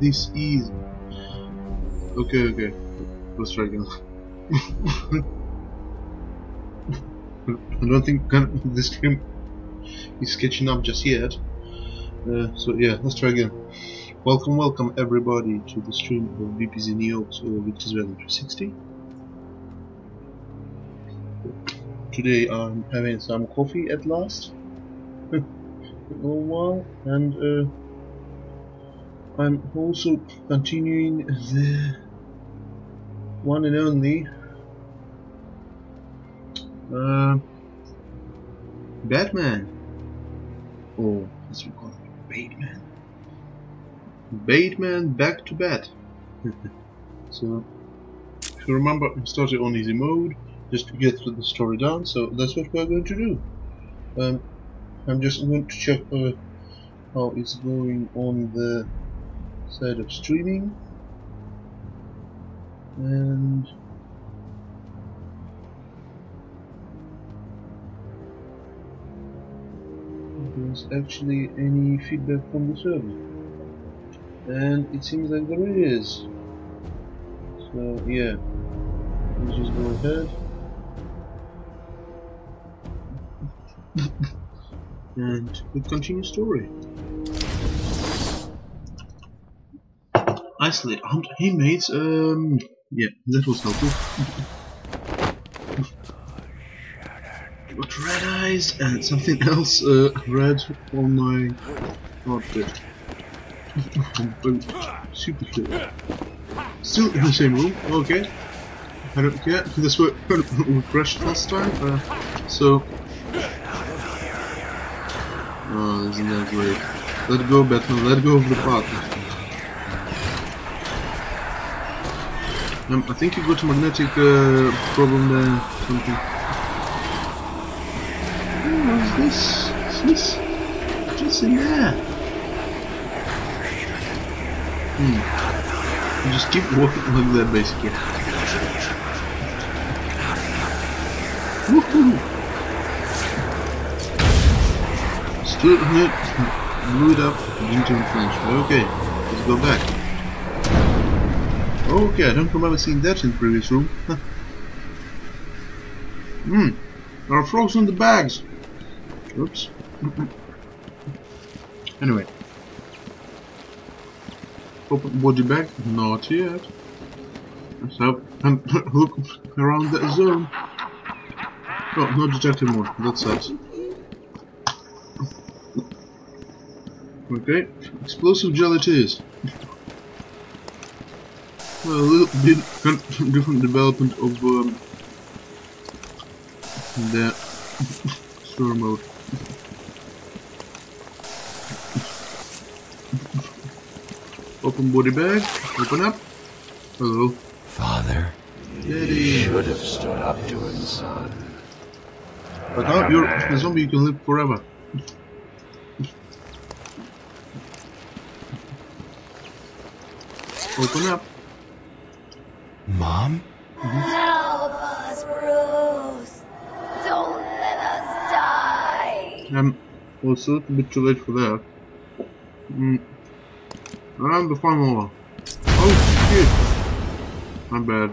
this is Okay, okay. Let's try again. I don't think this game is catching up just yet. Uh, so yeah, let's try again. Welcome, welcome everybody to the stream of VPZ Neox or Victor's Valley 360. Today I'm having some coffee at last. a little while, and uh, I'm also continuing the one and only uh, Batman. Or as we call it, Bateman. Bateman back to bat. so, if you remember, I started on easy mode just to get the story done, so that's what we're going to do. Um, I'm just going to check uh, how it's going on the side of streaming. And there's actually any feedback from the server. And it seems like there is. So yeah. Let's just go ahead. And we continue story isolate. Armed inmates um yeah that was helpful got red eyes and something else uh, red on my outfit super clear still in the same room okay I don't care this were we crashed last time uh, so oh isn't that great let go Batman. Let go of the path Um, I think you got a magnetic uh, problem there, something. Oh, this? What's this? What's in there? Hmm. You just keep walking like that, basically. Woohoo! Stood on it, blew it up, didn't even flinch. Okay, let's go back. Okay, I don't remember seeing that in the previous room. Hmm, there are frogs in the bags. Oops. anyway. Open body bag? Not yet. So, and look around the zone. Oh, not detected more. That sucks. Okay, explosive gel it is a little bit different development of um, the store mode. Open body bag, open up. Hello. Father. Daddy. You should have stood up to it, son. But now you're a zombie, you can live forever. Open up. Mom? Help us, Bruce! Don't let us die! Um, well, it's a little bit too late for that. Mm. Around the final Oh, shit! My bad.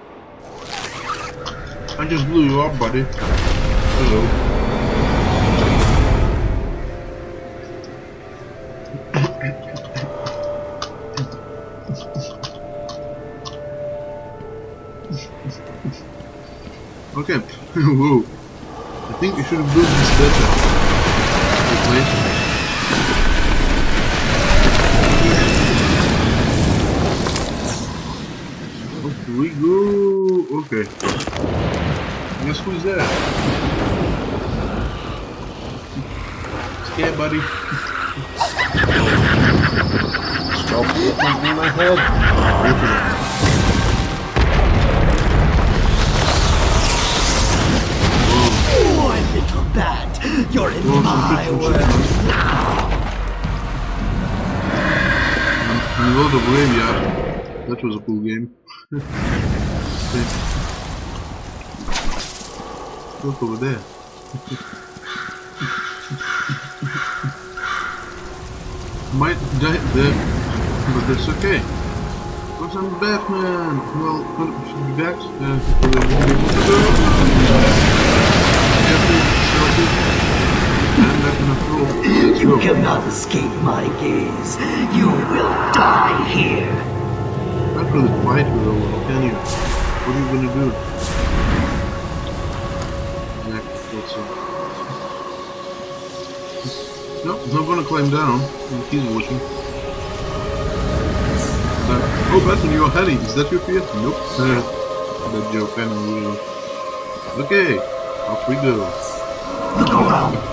I just blew you up, buddy. Hello. Should have built this better. We go. Okay. Guess who's there? Scared, buddy. Stop looking in my head. My world now. Load of graveyard. That was a cool game. Look over there. Might die there. but that's okay. Because I'm Batman. Well, should be back. Uh, for the Careful, stealthy, and Batman after all. Let's You cannot escape my gaze. You will die here. Not really fight with a while, can you? What are you gonna do? Neck, what's up? No, he's not gonna climb down. He's watching. Uh, oh, Batman, you're Harry. Is that your fear? Nope. that joke, I know. Okay, off we go. Look around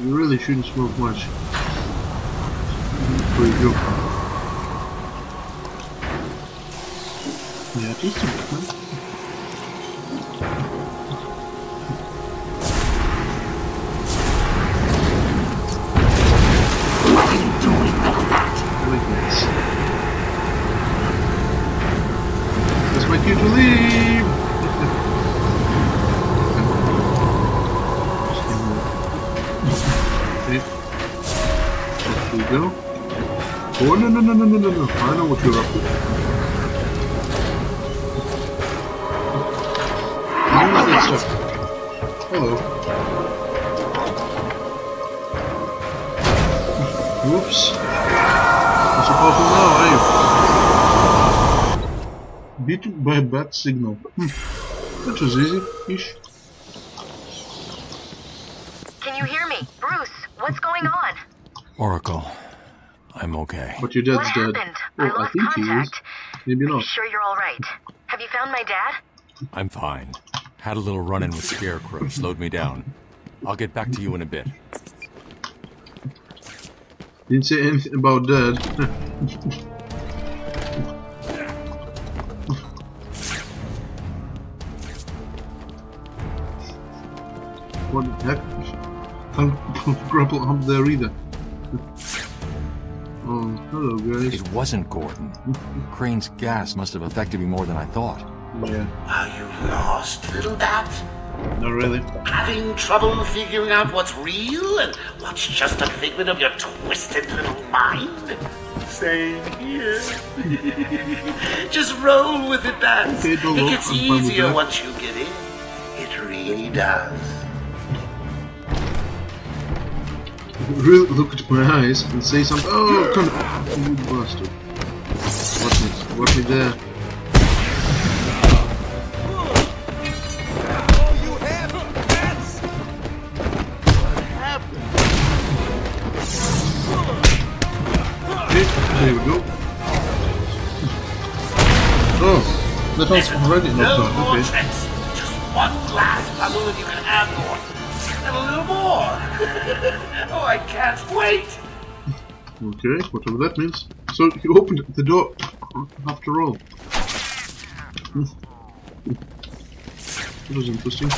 you really shouldn't smoke much. Before you go. Yeah, just a bit, man. What are you. That's my cue to leave! No, no, no, no, no, no, no. I know what you're up to. Use that stuff. Hello. Oops. What's your problem now, are you? Beaten by bad signal. Hmm. That was easy. Ish. Can you hear me? Bruce, what's going on? Oracle, I'm okay. But your dad's what dead. happened? Oh, I I lost think he is. contact. Maybe Are you not. sure you're all right? Have you found my dad? I'm fine. Had a little run in with Scarecrow, slowed me down. I'll get back to you in a bit. Didn't say anything about dad. what the heck? Can't grapple up there either. Oh, hello guys. It wasn't Gordon. Crane's gas must have affected me more than I thought. Yeah, Are you lost, little bat? not really. Having trouble figuring out what's real and what's just a figment of your twisted little mind? Same here. just roll with it, Bats. Okay, it gets I'm fine with easier once you get in. It really does. Really look at my eyes and say something. Oh, come on, you bastard! Watch me, watch me there. There we go. Oh, that one's already No knocked more out. Okay. Just one glass you can have more. A little more. oh, I can't wait. Okay, whatever that means. So you opened the door after all. That was interesting.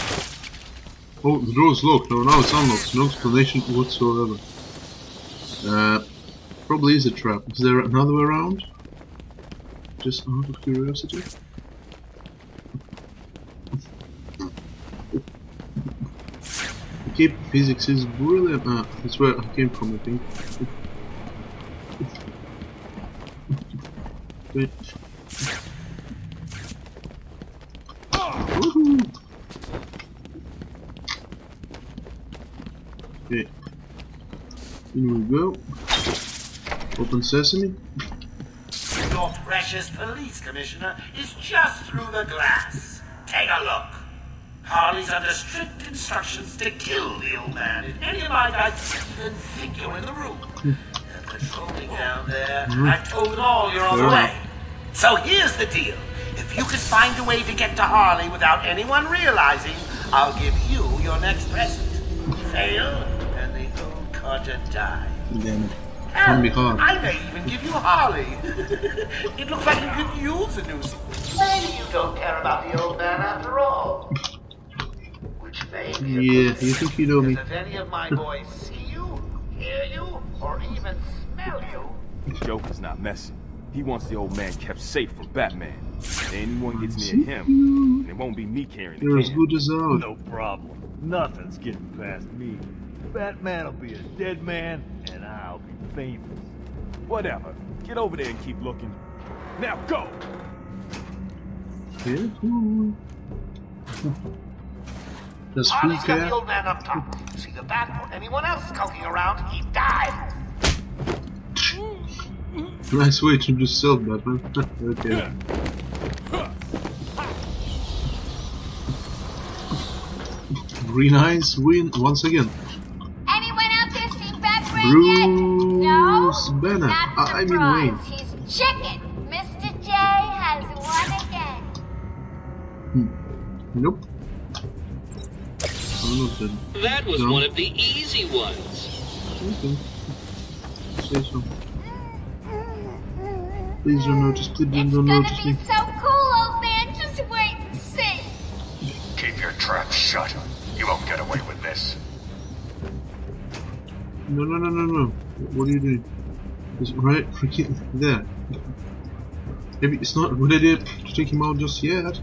Oh, the door is locked. No, now it's unlocked. No explanation whatsoever. Uh, probably is a trap. Is there another way around? Just out of curiosity. The physics is brilliant. Ah, that's where I came from, I think. Wait. Okay. In we go. Open sesame. Your precious police commissioner is just through the glass. Take a look. Harley's under strict instructions to kill the old man if any of my guys even think you're in the room. They're patrolling down there. I've told them all you're on the way. So here's the deal. If you can find a way to get to Harley without anyone realizing, I'll give you your next present. Fail, and the old Carter dies. Damn it. Can be hard. I may even give you Harley. it looks like you could use a new suit. Maybe you don't care about the old man after all. Which may be a Yeah, you think you know me. Does any of my boys see you, hear you, or even smell you? Joker's not messing. He wants the old man kept safe from Batman. If anyone gets near him, it won't be me carrying You're the as can. good as out. No problem. Nothing's getting past me. Batman will be a dead man, and I'll be famous. Whatever. Get over there and keep looking. Now go! Careful. Does free Harley's got the old man up top. See the bat or anyone else skulking around, he dies. Nice way to do self Batman. okay. Green Eyes win once again. Anyone out there seen Batman yet? No? Bruce Banner. Not I, I mean Wayne. He's chicken. Mr. J has won again. Hmm. Nope. I'm not. That was No. one of the easy ones. Okay. Say so. Please don't notice. Please It's don't gonna be so cool, old man. Just wait and see. Keep your trap shut. You won't get away with this. No, no, no, no, no. What are you doing? It's right freaking there. Maybe it's not a good idea to take him out just yet.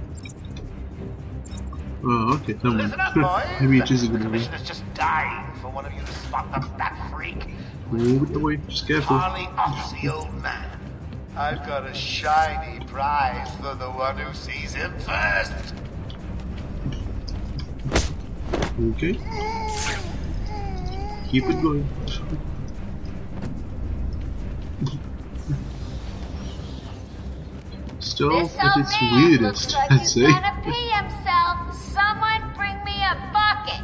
Oh, okay, mind. Listen up. Maybe it is a good idea. just dying for one of you to spot the bat freak. Move it away, just careful. Harley the old man. I've got a shiny prize for the one who sees him first. Okay. Keep it going. Still This at its man weirdest, looks like I'd he's say. gonna pee himself. Someone bring me a bucket.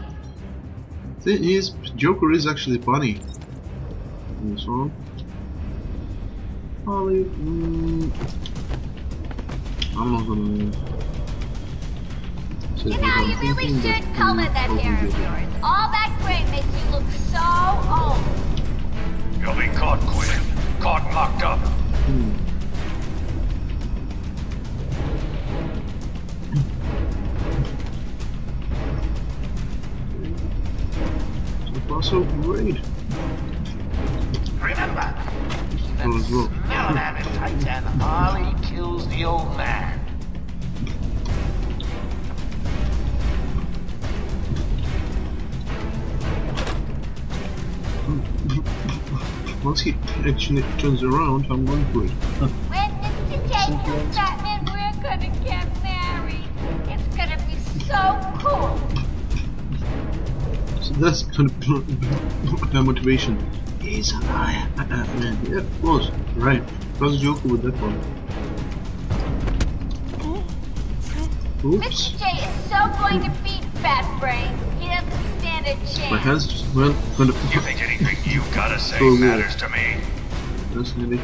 Thing is, Joker is actually funny. In this one. Holly, mm, I'm not gonna. You know, you really thinking, should color that hair of yours. All that gray makes you look so old. You'll be caught, Quinn. Caught and locked up. So so great. Remember, Oh, well. Melanan in Titan, Harley kills the old man. Once he actually turns around, I'm going for it. That's kind of my motivation. He's a liar. Uh, uh, man. Yeah, of course. Right. Plus Joker with that one. Oops. Mr. J is so going to beat Bat Brain. He doesn't stand a chance. My hands just, well, kind of. You think anything you gotta say Oh, yeah. matters to me? That's nearly.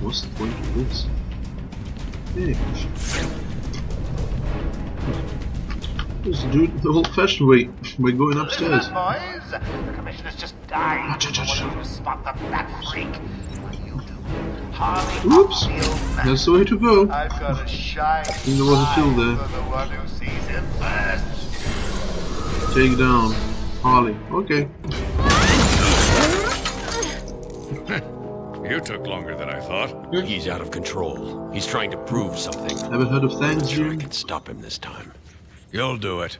What's the point of this? Hey. Just do it the old fashioned way by going Listen upstairs. up, boys. The commissioner's just dying for one of you to spot the bat freak. What do you do? Harley Oops. offs the. That's the way to go. I've got a shiny You know what to feel prize there. for the one who sees him first. Take down Harley. Okay. You took longer than I thought. He's out of control. He's trying to prove something. Ever heard of thanks, Sure I can stop him this time. You'll do it.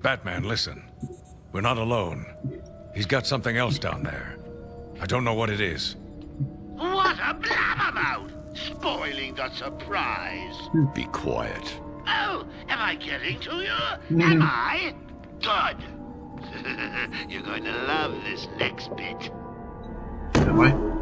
Batman, listen. We're not alone. He's got something else down there. I don't know what it is. What a blabbermouth! Spoiling the surprise. Be quiet. Oh, am I getting to you? Mm-hmm. Am I? Good. You're going to love this next bit. Am I?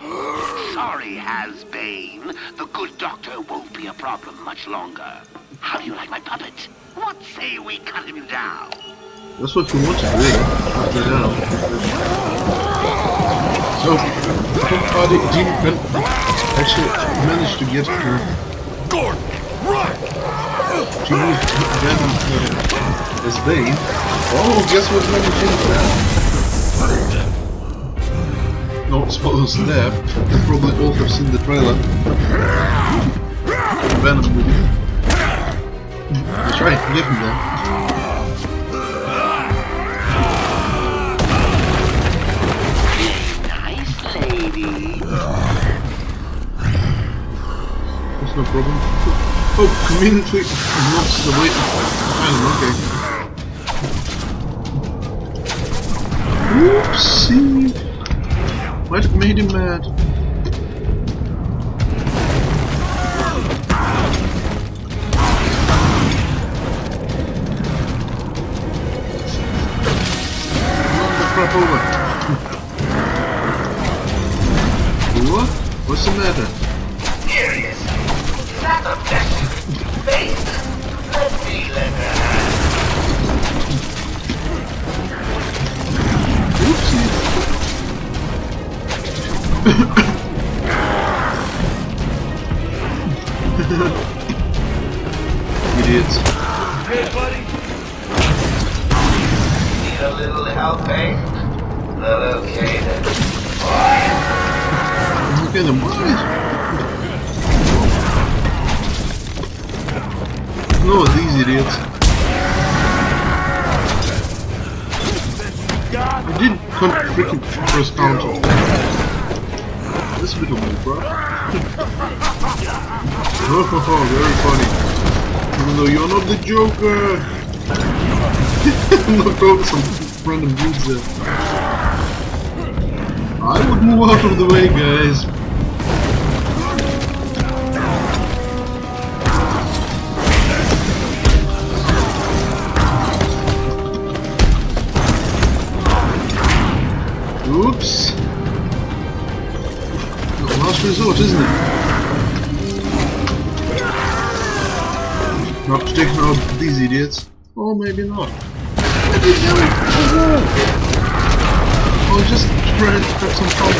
Sorry, Hasbane. The good doctor won't be a problem much longer. How do you like my puppet? What say we cut him down? That's what you want to do. Eh? Cut it down. So, how did Dean actually managed to get her? Gordon, run! She used Venom as Bane. Oh, guess what Venom changed now? No, spoilers there. You probably all have seen the trailer. Venom movie. That's right, get him there. Nice lady. That's no problem. Oh, community knocks the way. Island, okay. Oopsie! What made him mad? What? What's the matter? Idiots. Hey, buddy. Need a little help, eh? Well, okay then. Look at them, boys. No, these idiots. I didn't come freaking first count. Move, bro. very funny. Even though you're not the Joker. Knocked over some random dudes there. I would move out of the way, guys. Isn't it? Not to take out these idiots. Or maybe not. What are you doing? Oh, I'll just try and have some fun.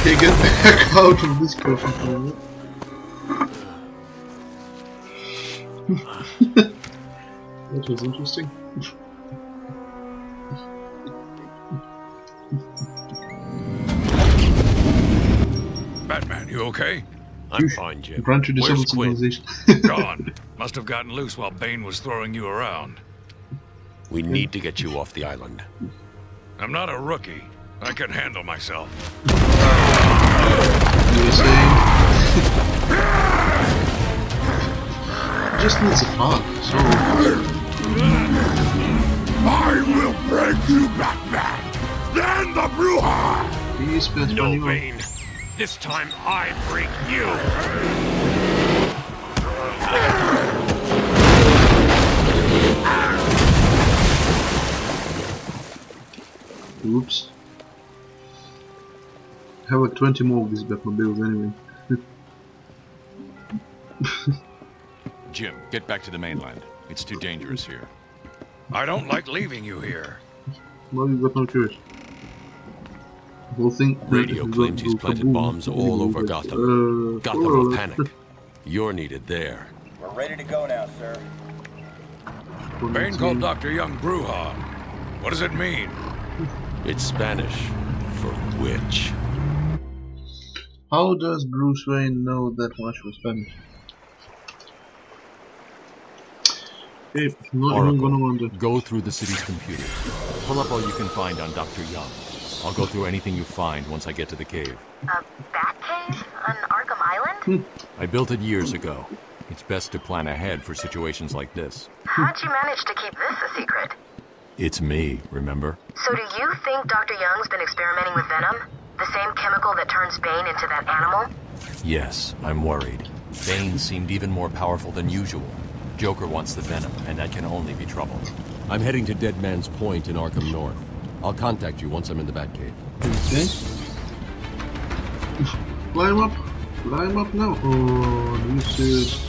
Okay, get back out of this coffin me. that was interesting. I'm fine, Jim. Grant your Where's disabled Quinn? civilization. Gone. Must have gotten loose while Bane was throwing you around. We need to get you off the island. I'm not a rookie. I can handle myself. USA. Just needs a hug, so. I will break you, Batman. Then the Bruja. He spent No, money on. Bane. This time I break you. Oops. I have like 20 more of these Batmobiles anyway. Jim, get back to the mainland. It's too dangerous here. I don't like leaving you here. Well, you got no choice. The whole thing. Radio uh, claims he's planted bombs all over Uh, Gotham. Gotham oh, will panic. You're needed there. We're ready to go now, sir. Bane called Dr. Young Bruja. What does it mean? It's Spanish for witch. How does Bruce Wayne know that much was Spanish? Okay, not even gonna Oracle, wonder. go through the city's computer. Pull up all you can find on Dr. Young. I'll go through anything you find once I get to the cave. A bat cave on Arkham Island? Hmm. I built it years ago. It's best to plan ahead for situations like this. How'd you manage to keep this a secret? It's me, remember? So do you think Dr. Young's been experimenting with venom? The same chemical that turns Bane into that animal? Yes, I'm worried. Bane seemed even more powerful than usual. Joker wants the Venom, and that can only be trouble. I'm heading to Dead Man's Point in Arkham North. I'll contact you once I'm in the Batcave. Okay. Fly him up. Fly him up now. Oh, this is...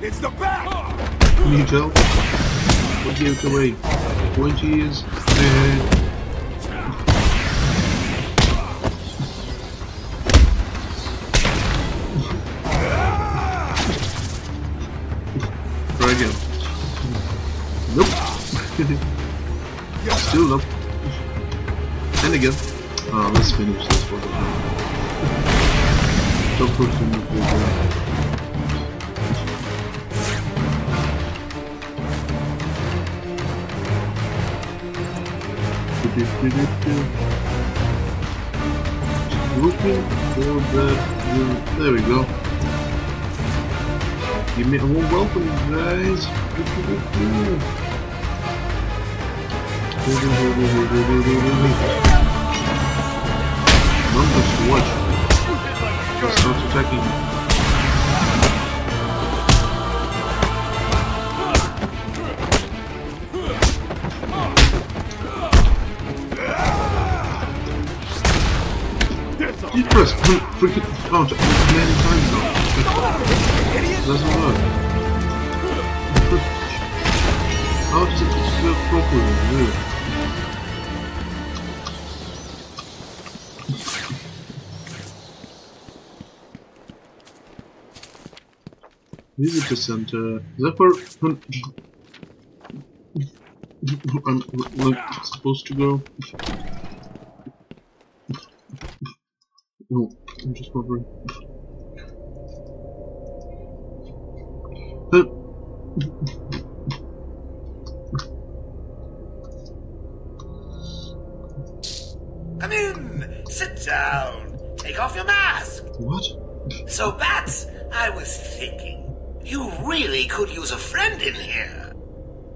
It's the bat! Can you tell? What gave it away? 20 years ahead. Again. Nope. Still nope. And again. Oh, let's finish this one. Don't push him Looking for the... There we go. Give me a warm welcome, guys. Numbers to watch. Start attacking. You press freaking counter many times now. Doesn't work. How does it work properly, really? Visitor center. Where I'm like, supposed to go? No, I'm just wondering. Come in. Sit down. Take off your mask. What? So, Bats, I was thinking, you really could use a friend in here.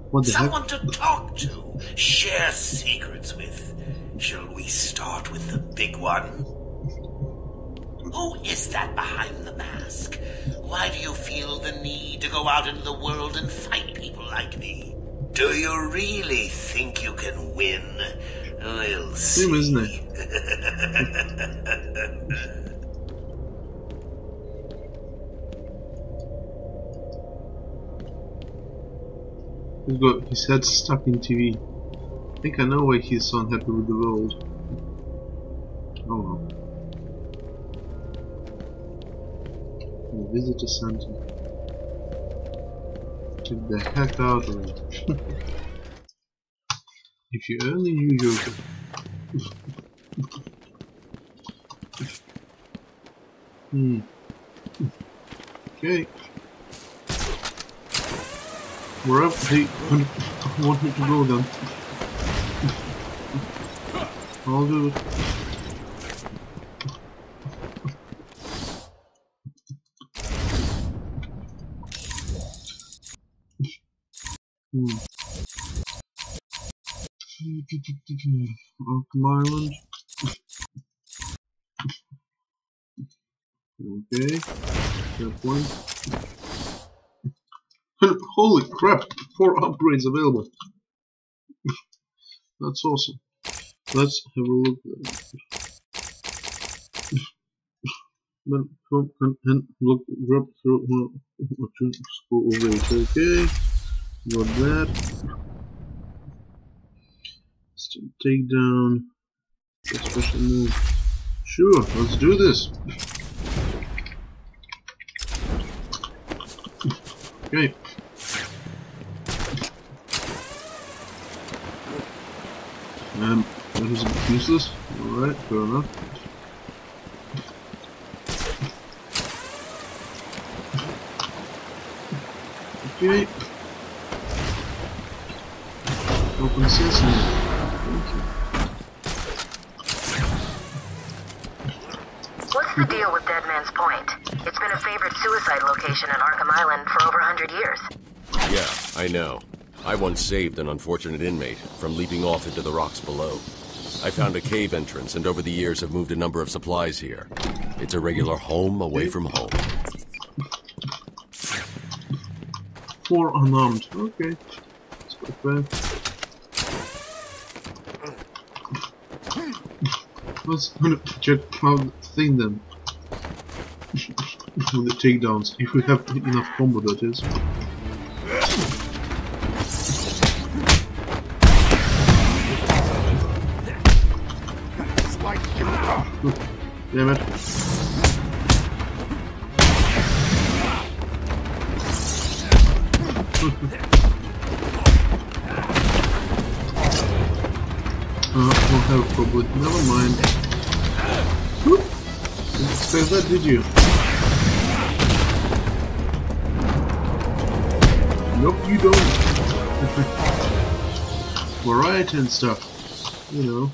What the Someone to talk to, share secrets with. Shall we start with the big one? Who is that behind the mask? Why do you feel the need to go out into the world and fight people like me? Do you really think you can win? We'll see. Him, isn't it? He's got his head stuck in TV. I think I know why he's so unhappy with the world. Oh well. The visitor center. Get the heck out of it. if you only knew Joker. hmm. Okay. Wherever they want me to go then. I'll do it. Arkham Island. Okay. That one. Holy crap! Four upgrades available. That's awesome. Let's have a look. But come and look drop through over uh, Okay. Got that. Let's take down the special move. Sure, let's do this. Okay. Um, that useless. Alright, fair enough. Okay. Open sesame. Thank you. What's the deal with Dead Man's Point? It's been a favorite suicide location in Arkham Island for over a hundred years. Yeah, I know. I once saved an unfortunate inmate from leaping off into the rocks below. I found a cave entrance and over the years have moved a number of supplies here. It's a regular home away from home. Four unarmed. Okay. That's quite fair. Let's check how the thing then. With the takedowns, if we have enough combo that is. Damn it. Never mind. Whoop. Didn't expect that, did you? Nope, you don't. Variety and stuff. You know.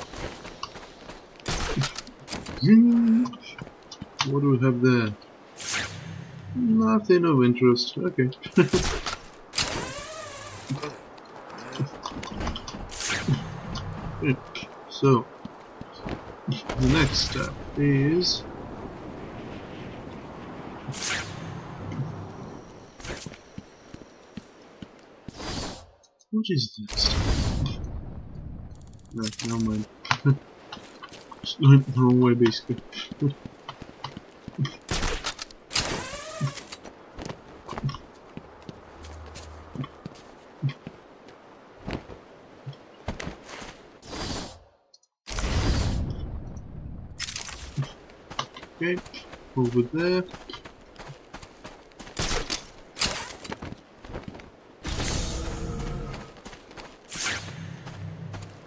What do we have there? Nothing of interest. Okay. so, next step is What is this? No, never mind. Just wrong way basically. okay, over there.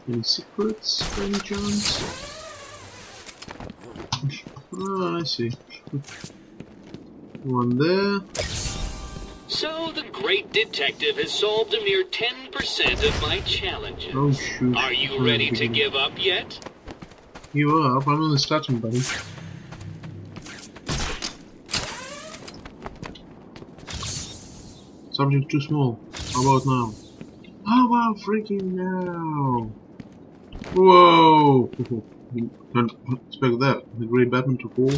Any secrets, any chance? Ah, I see. One there. So the great detective has solved a mere 10% of my challenges. Oh shoot. Are you ready to give up yet? You up? I'm only starting, buddy. Subject too small. How about now? How about freaking now? Whoa! Can't expect that. The Grey Batman to fall.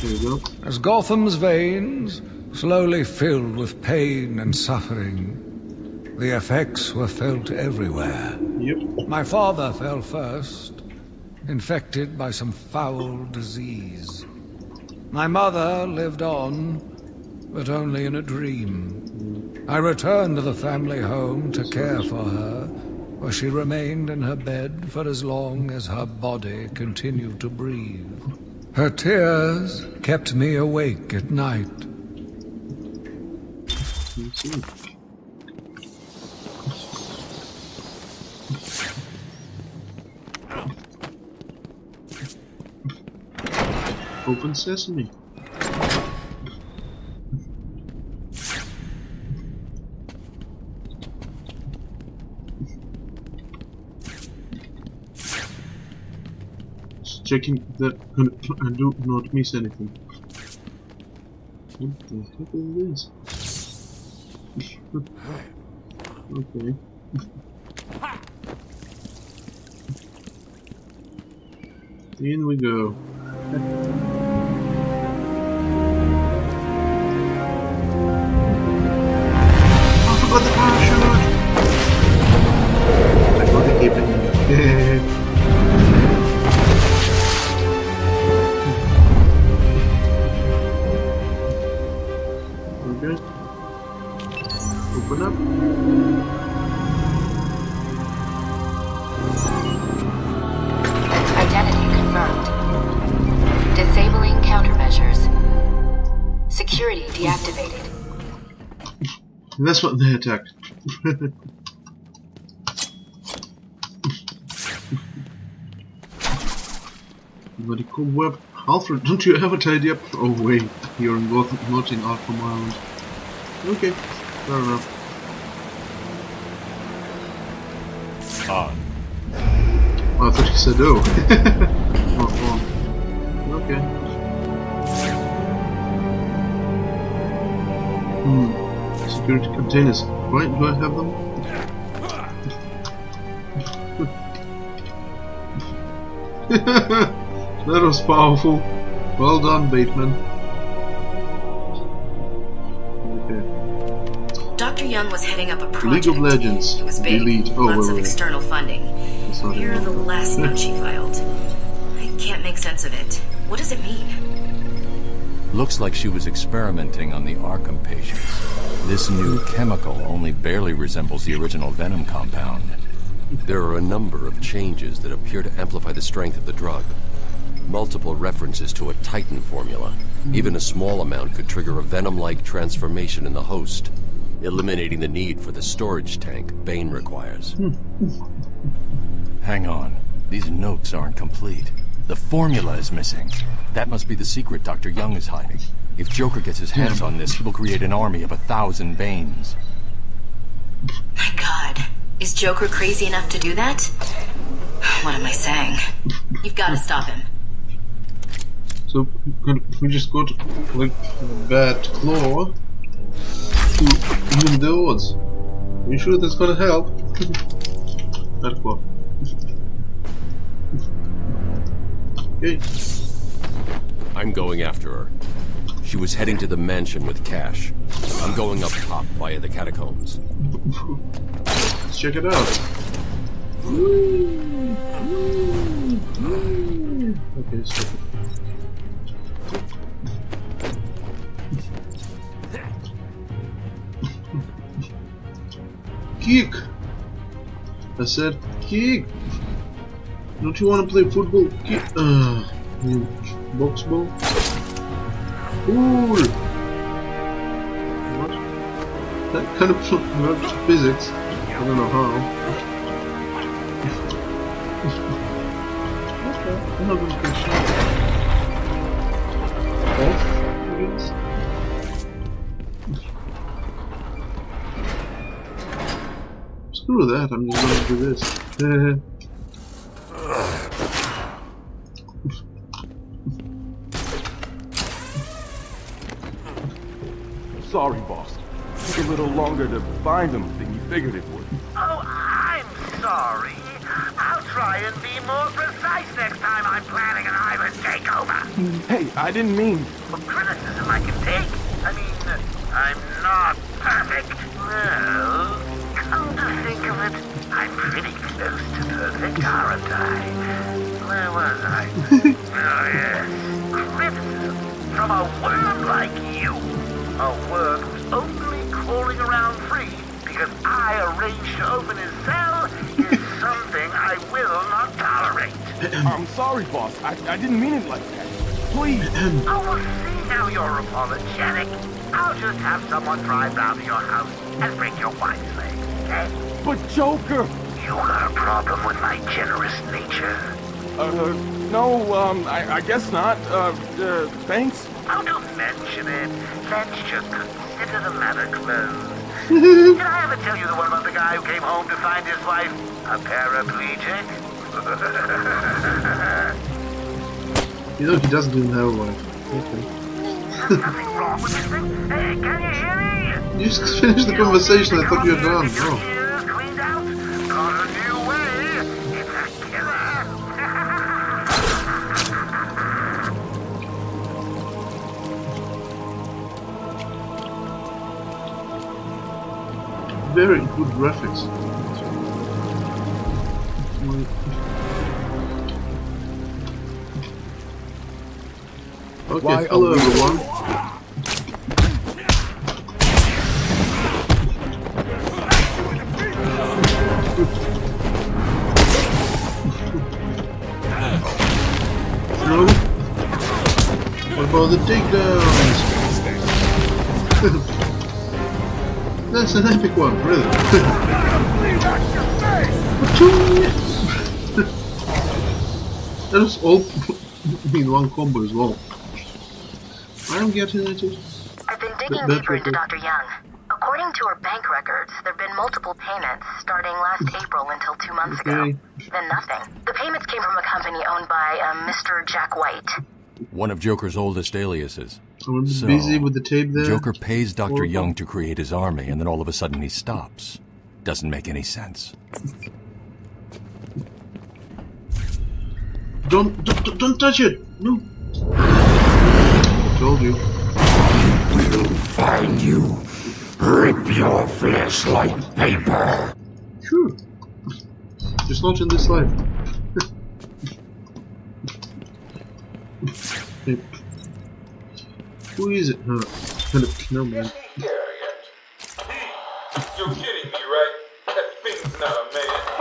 There you go. As Gotham's veins slowly filled with pain and suffering, the effects were felt everywhere. Yep. My father fell first, infected by some foul disease. My mother lived on, but only in a dream. I returned to the family home to care for her, where she remained in her bed for as long as her body continued to breathe. Her tears kept me awake at night. Open sesame. Checking that I do not miss anything. What the heck is this? okay. In we go. That's what they attacked. Cool web. Alfred, don't you have a tidy up? Oh wait, you're in not in Arkham Island. Okay, fair enough. Ah, Oh, I thought you said oh. oh, oh. Okay. Hmm. Security containers. Right, do I have them? that was powerful. Well done, Bateman. Okay. Dr. Young was heading up a project. League of Legends. It was big. Elite. Oh, Lots wait, of external funding. It's not Here are the last notes she filed. I can't make sense of it. What does it mean? Looks like she was experimenting on the Arkham patients. This new chemical only barely resembles the original Venom compound. There are a number of changes that appear to amplify the strength of the drug. Multiple references to a Titan formula. Even a small amount could trigger a venom-like transformation in the host, eliminating the need for the storage tank Bane requires. Hmm. Hang on. These notes aren't complete. The formula is missing. That must be the secret Dr. Young is hiding. If Joker gets his hands on this, he will create an army of a thousand Banes. My god. Is Joker crazy enough to do that? What am I saying? You've got to stop him. So could we just go to like Bat Claw to win the odds? Are you sure that's gonna help? Bat Claw. I'm going after her. She was heading to the mansion with cash. I'm going up top via the catacombs. Let's check it out. Okay, so kick. I said kick. Don't you want to play football? Uh, you box ball. Cool. What? That kind of works physics. I don't know how. okay, I'm not gonna guess. Screw that, I'm just gonna do this. Sorry, boss. It Took a little longer to find them than you figured it would. Oh, I'm sorry. I'll try and be more precise next time I'm planning an island takeover. Hey, I didn't mean. Criticism I can take. I mean, uh, I'm not perfect. Well, come to think of it, I'm pretty close to perfect, aren't I? Where was I? oh, yes. Criticism from a worm like you. A worm who's only crawling around free because I arranged to open his cell is something I will not tolerate. I'm sorry, boss. I, I didn't mean it like that. Please. Oh, we'll see now you're apologetic. I'll just have someone drive round to your house and break your wife's leg, okay? But Joker! You got a problem with my generous nature? Uh, no, um, I, I guess not. Uh, uh, thanks. Oh, don't mention it. Let's just consider the matter closed. Did I ever tell you the one about the guy who came home to find his wife a paraplegic? You know, he doesn't even have a wife. Okay. Nothing wrong with this thing. Hey, can you hear me? You just finished the conversation, I thought you were done. Oh. Very good graphics. Okay, Why hello everyone. No? What about the takedowns? That's an epic one, really. that was all in one combo as well. I'm getting it. I've been digging That- deeper into Dr. Young. According to her bank records, there have been multiple payments starting last April until two months ago. Okay. Then nothing. The payments came from a company owned by uh, Mr. Jack White. One of Joker's oldest aliases. I'm So, busy with the tape there. Joker pays Dr. Or- Young to create his army, and then all of a sudden he stops. Doesn't make any sense. Don't, don't, don't touch it! No! I told you. We'll find you. Rip your flesh like paper. Sure. Just not in this life. Okay. Who is it? Huh. No man. You're kidding me, right? That thing's not a man.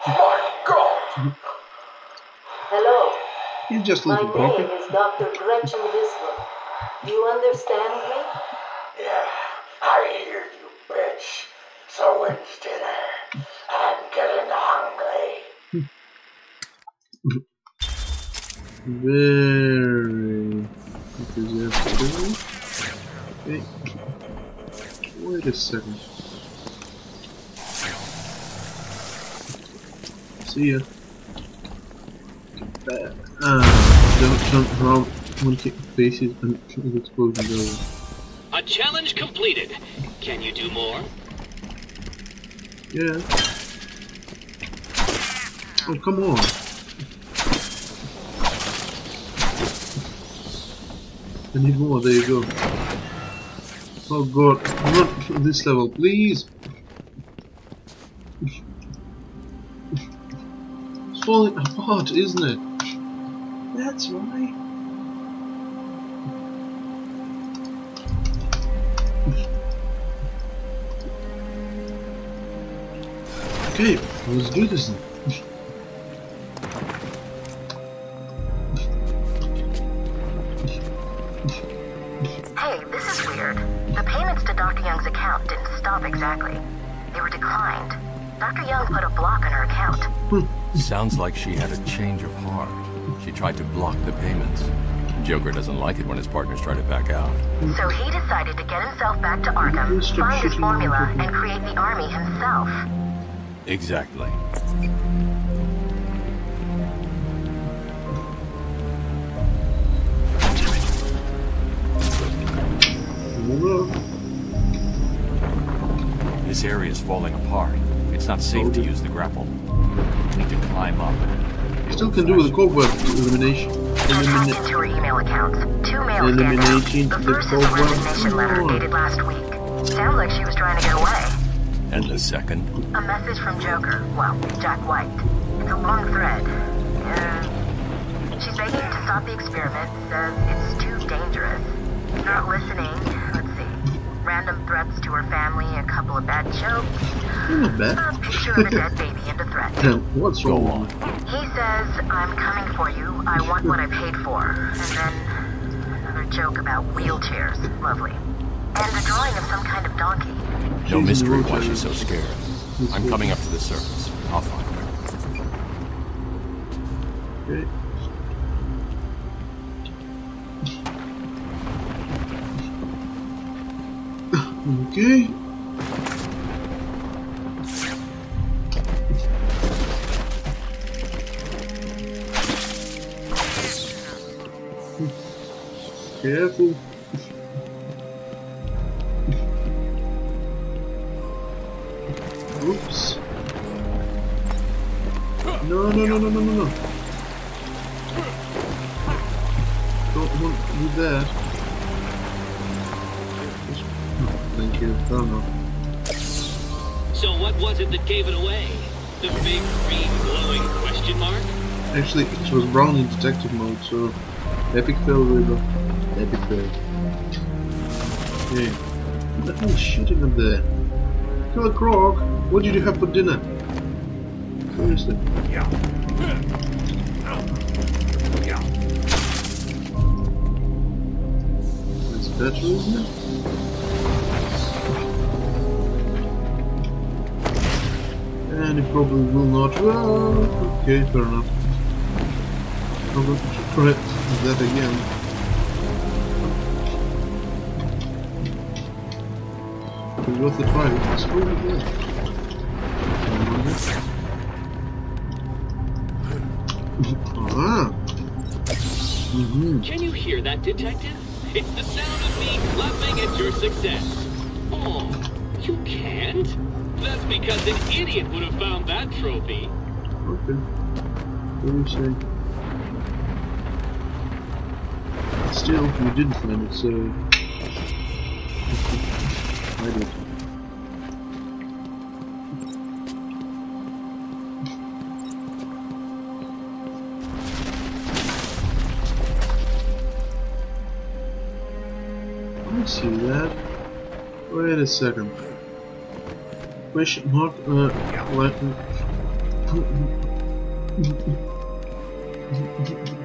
My God! Hello. He's just a My little name is Dr. Gretchen Whistler. Do you understand me? Yeah, I hear you, bitch. So when's dinner? I'm getting hungry. Very Wait a second. See ya. Uh, ah, don't jump around when kick faces and the explosion over. A challenge completed. Can you do more? Yeah. Oh, come on. I need more, there you go. Oh god, not this level, please! It's falling apart, isn't it? That's why. Okay, let's do this then. Weird. The payments to Dr. Young's account didn't stop exactly. They were declined. Dr. Young put a block on her account. Sounds like she had a change of heart. She tried to block the payments. Joker doesn't like it when his partners try to back out. So he decided to get himself back to Arkham, find his formula, and create the army himself. Exactly. This area is falling apart. It's not safe to use the grapple. We need to climb up. Still can do with the cobweb elimination. Tapped Eliminate. into her email accounts. Two mails stand out. The the first is a cobweb. resignation letter dated last week. Sounds like she was trying to get away. And the second? A message from Joker. Well, Jack White. It's a long thread. Uh, she's begging to stop the experiment. Says it's too dangerous. Not listening. Let's see. Random threats to her family. A couple of bad jokes. Not A bad. picture of a dead baby and a threat. Damn, what's wrong? He says, I'm coming for you. I want what I paid for. And then another joke about wheelchairs. Lovely. And a drawing of some kind of donkey. No mystery why she's so scared. I'm coming up to the surface. I'll find her. Okay. Okay. Careful. Actually, it was brown in detective mode, so epic fail river. Epic fail. Okay. What the hell is shooting up there? Killer Croc, what did you have for dinner? Seriously. That's better, isn't it? And it probably will not. Well, okay, fair enough. To try that again. Try. Let's go again. Ah. Mm-hmm. Can you hear that, detective? It's the sound of me clapping at your success. Oh, you can't? That's because an idiot would have found that trophy. Okay. What do you say? Still, you didn't find it, so... I did. I see that. Wait a second. Question mark, uh?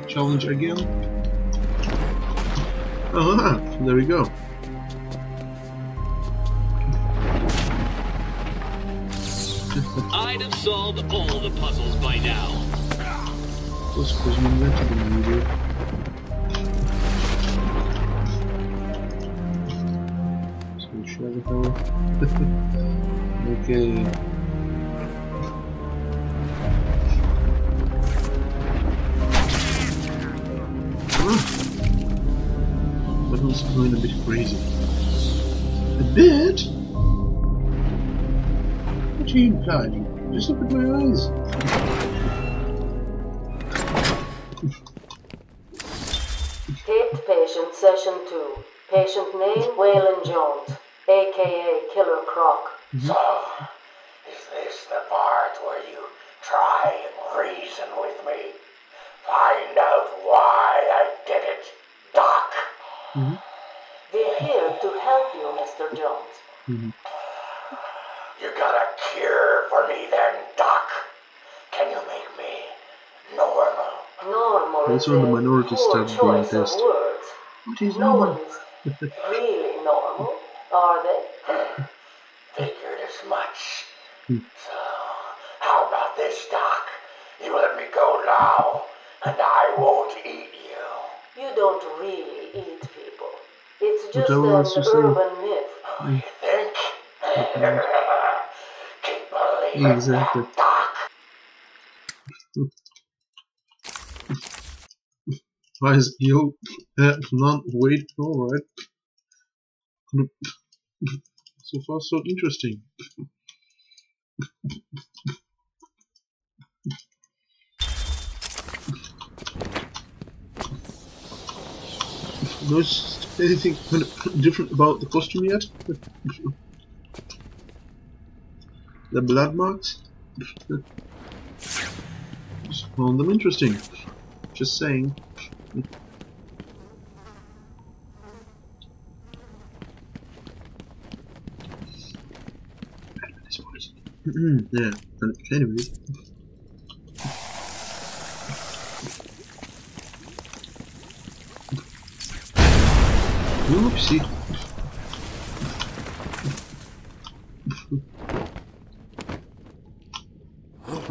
Challenge again? Ah, there we go. I'd have solved all the puzzles by now. Let's put them into the movie. So share the okay. What are you implying? Just look at my eyes. Taped patient session 2. Patient name Waylon Jones, aka Killer Croc. So, is this the part where you try and reason with me? Find out why I did it, Doc. Mm-hmm. We're here to help you, Mr. Jones. Mm-hmm. You got a cure for me then, Doc? Can you make me normal? Normal That's is when the a minorities poor start being choice of pissed. words. What is no normal? one is really normal, are they? Hmm. Figured as much. Hmm. So, how about this, Doc? You let me go now, and I won't eat you. You don't really eat people. It's just Whatever an else you say. urban myth. Think? Keep believing Yeah, exactly. Why is you uh, not wait? Alright. So far, so interesting. Noticed anything different about the costume yet? The blood marks? Just found them interesting. Just saying. yeah, anyways. Oopsie.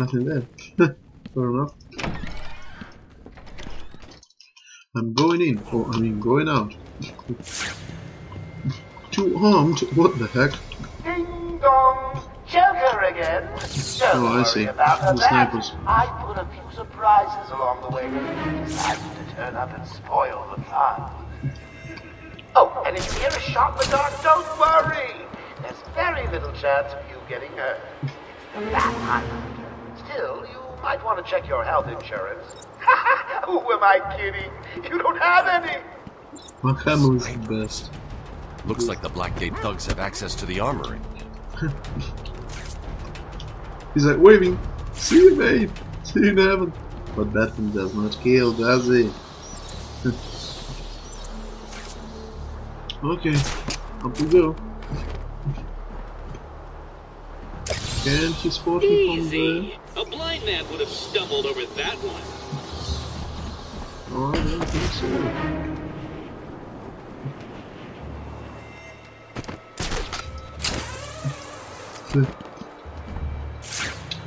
Nothing there. Fair enough. I'm going in, or I mean going out. Too armed? What the heck? Ding dong! Joker again? Don't Oh, I worry see. The snipers. I put a few surprises along the way. Decided to turn up and spoil the fun. Oh, and if you hear a shot in the dark, don't worry. There's very little chance of you getting hurt. It's the Bat Highlander. Still, you might want to check your health insurance. Who am I kidding? You don't have any. My family's the best. Looks like the Blackgate thugs have access to the armory. He's like waving. See you, babe. See you in heaven. But Batman does not kill, does he? okay, up we go. Can he spot me from there? Oh, Easy. A blind man would have stumbled over that one. Oh, I don't think so.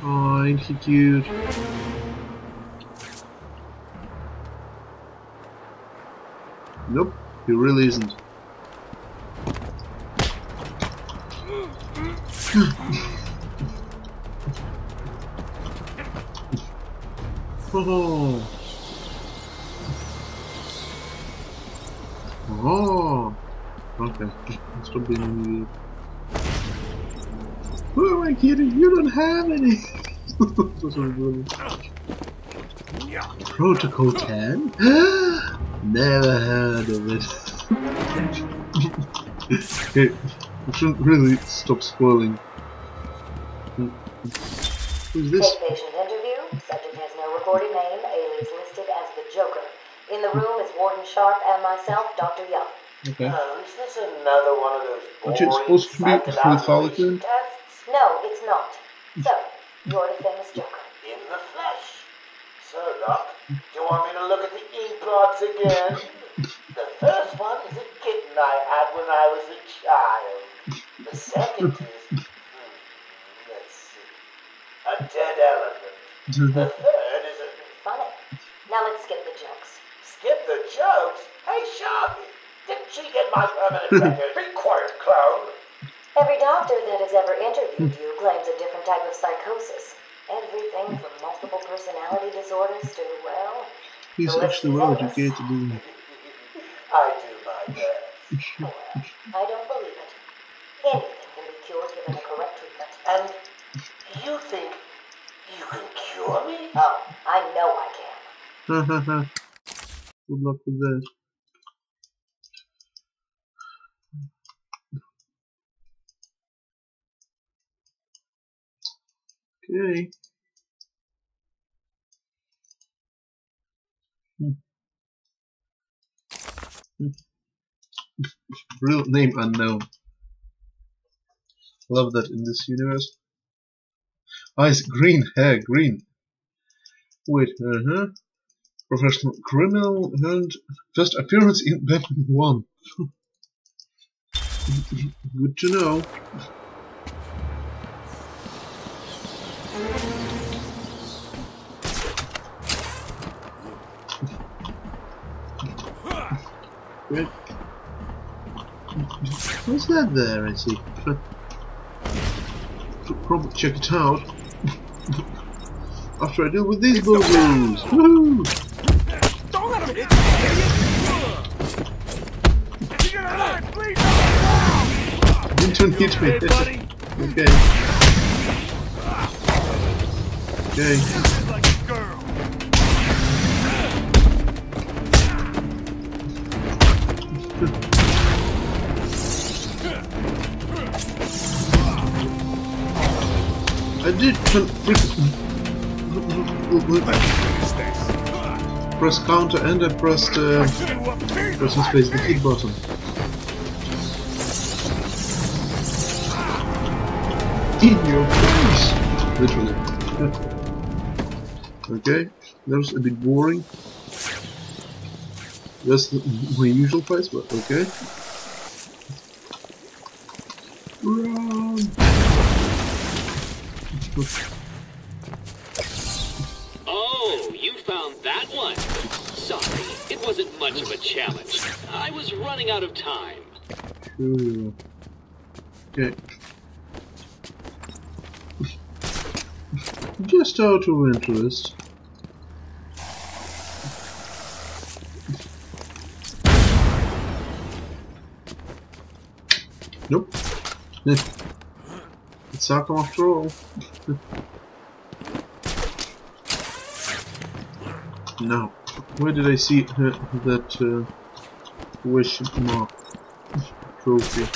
Oh, ain't he cute? Nope, he really isn't. oh. Oh. Okay, stop being an idiot. Who am I kidding? You don't have any! Protocol 10? Never heard of it. okay, we shouldn't really stop spoiling. Hmm. Who's this? Recorded name. Alias listed as the Joker. In the room is Warden Sharp and myself, Dr. Young. Okay. Oh, is this another one of those Aren't you boring supposed to be with Harley Quinn? Tests? No, it's not. So, you're the famous Joker. in the flesh? So, Doc, do you want me to look at the inkblots again? The first one is a kitten I had when I was a child. The second is, hmm, let's see, a dead elephant. The third is a... Funny. Now let's skip the jokes. Skip the jokes? Hey, Sharpie, didn't she get my permanent record? Be quiet, clown. Every doctor that has ever interviewed you claims a different type of psychosis. Everything from multiple personality disorders to, well, He's actually well educated, isn't he? I do my best. well, I don't believe it. Anything can be cured given the correct treatment. And you think you can cure me? Oh, I know I can. Good luck with that. Okay. Real name unknown. Love that in this universe. Eyes green, hair green. Wait, uh huh. Professional criminal and first appearance in Batman 1. Good to know. Wait. What's that there, I see? Should probably check it out. After I deal with these boo-boos! You! Don't hit me. okay. Okay. I did press counter and I pressed uh, pressing space the kick button. In your face! Literally. okay, that was a bit boring. That's my usual face, but okay. Run! Oh, you found that one. Sorry, it wasn't much of a challenge. I was running out of time. Okay. Out of interest. Nope. it's Arkham after all. now, where did I see uh, that uh, wish mark trophy?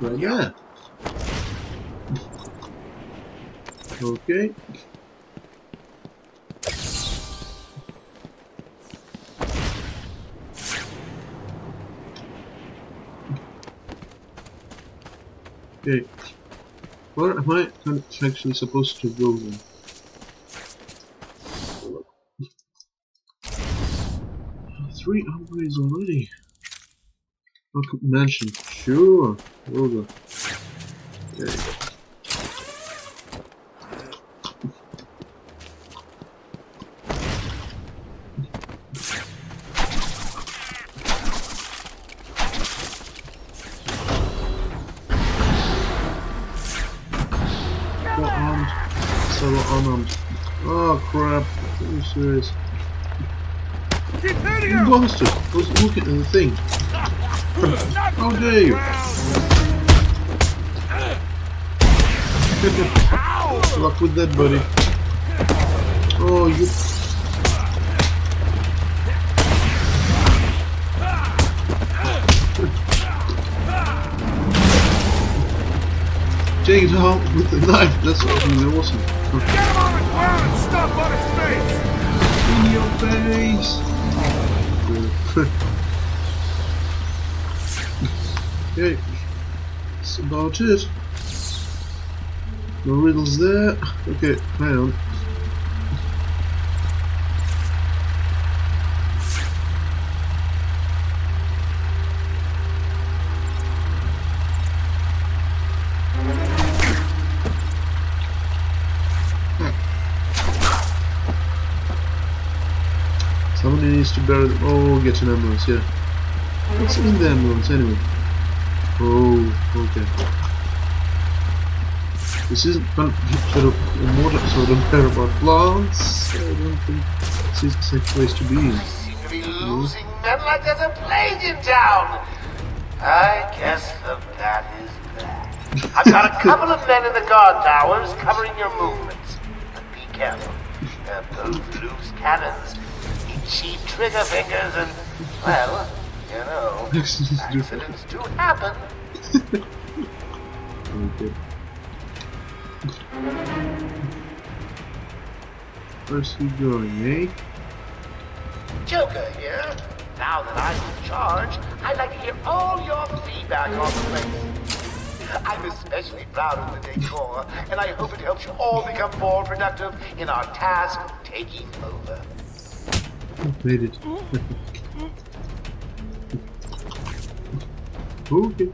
right there. Okay. Okay. Where am I actually supposed to go then? Three upgrades already. Mansion. Sure. Okay. Serious? You bastard! I was looking at the thing. How dare you? Luck with that, buddy. Oh, you. It out with the knife. That's fucking awesome. Get him on the ground and his okay, that's about it. No riddles there. Okay, hang on. Oh, get an ambulance, yeah. What's in the ambulance anyway? Oh, okay. This isn't sort of a more sort of care about plants. I don't think this is the safe place to be in. To be losing men like there's a plague in town. I guess the bat is. I've got a couple of men in the guard towers covering your movements. But be careful. They're both loose cannons. Trigger fingers and, well, you know, accidents do happen. Okay. Where's he going, eh? Joker here. Now that I'm in charge, I'd like to hear all your feedback on the place. I'm especially proud of the decor, and I hope it helps you all become more productive in our task of taking over. Made it. okay.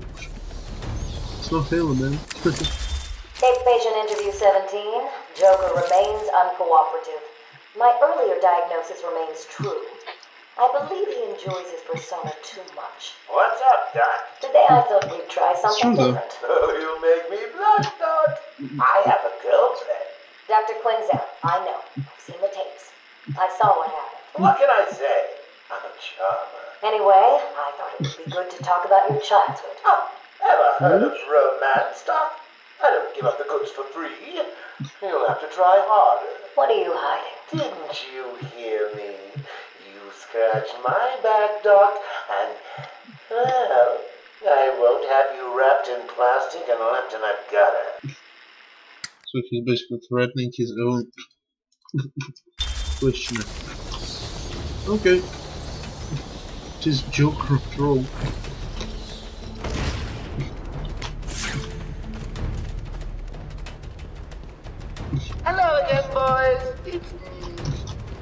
It's not failing, man. Case patient interview 17. Joker remains uncooperative. My earlier diagnosis remains true. I believe he enjoys his persona too much. What's up, Doc? Today I thought we'd try something different. Oh, you make me blush, Doc. I have a girlfriend. Dr. Quinzel, I know. I've seen the tapes. I saw what can I say? I'm a charmer. Anyway, I thought it would be good to talk about your childhood. Ah, oh, ever heard of romance, Doc? I don't give up the goods for free. You'll have to try harder. What are you hiding? Didn't you hear me? You scratch my back, Doc, and, well, I won't have you wrapped in plastic and left in a gutter. So he's basically threatening his own questioner. Okay. Is Joker after all. Hello again, boys. It's me.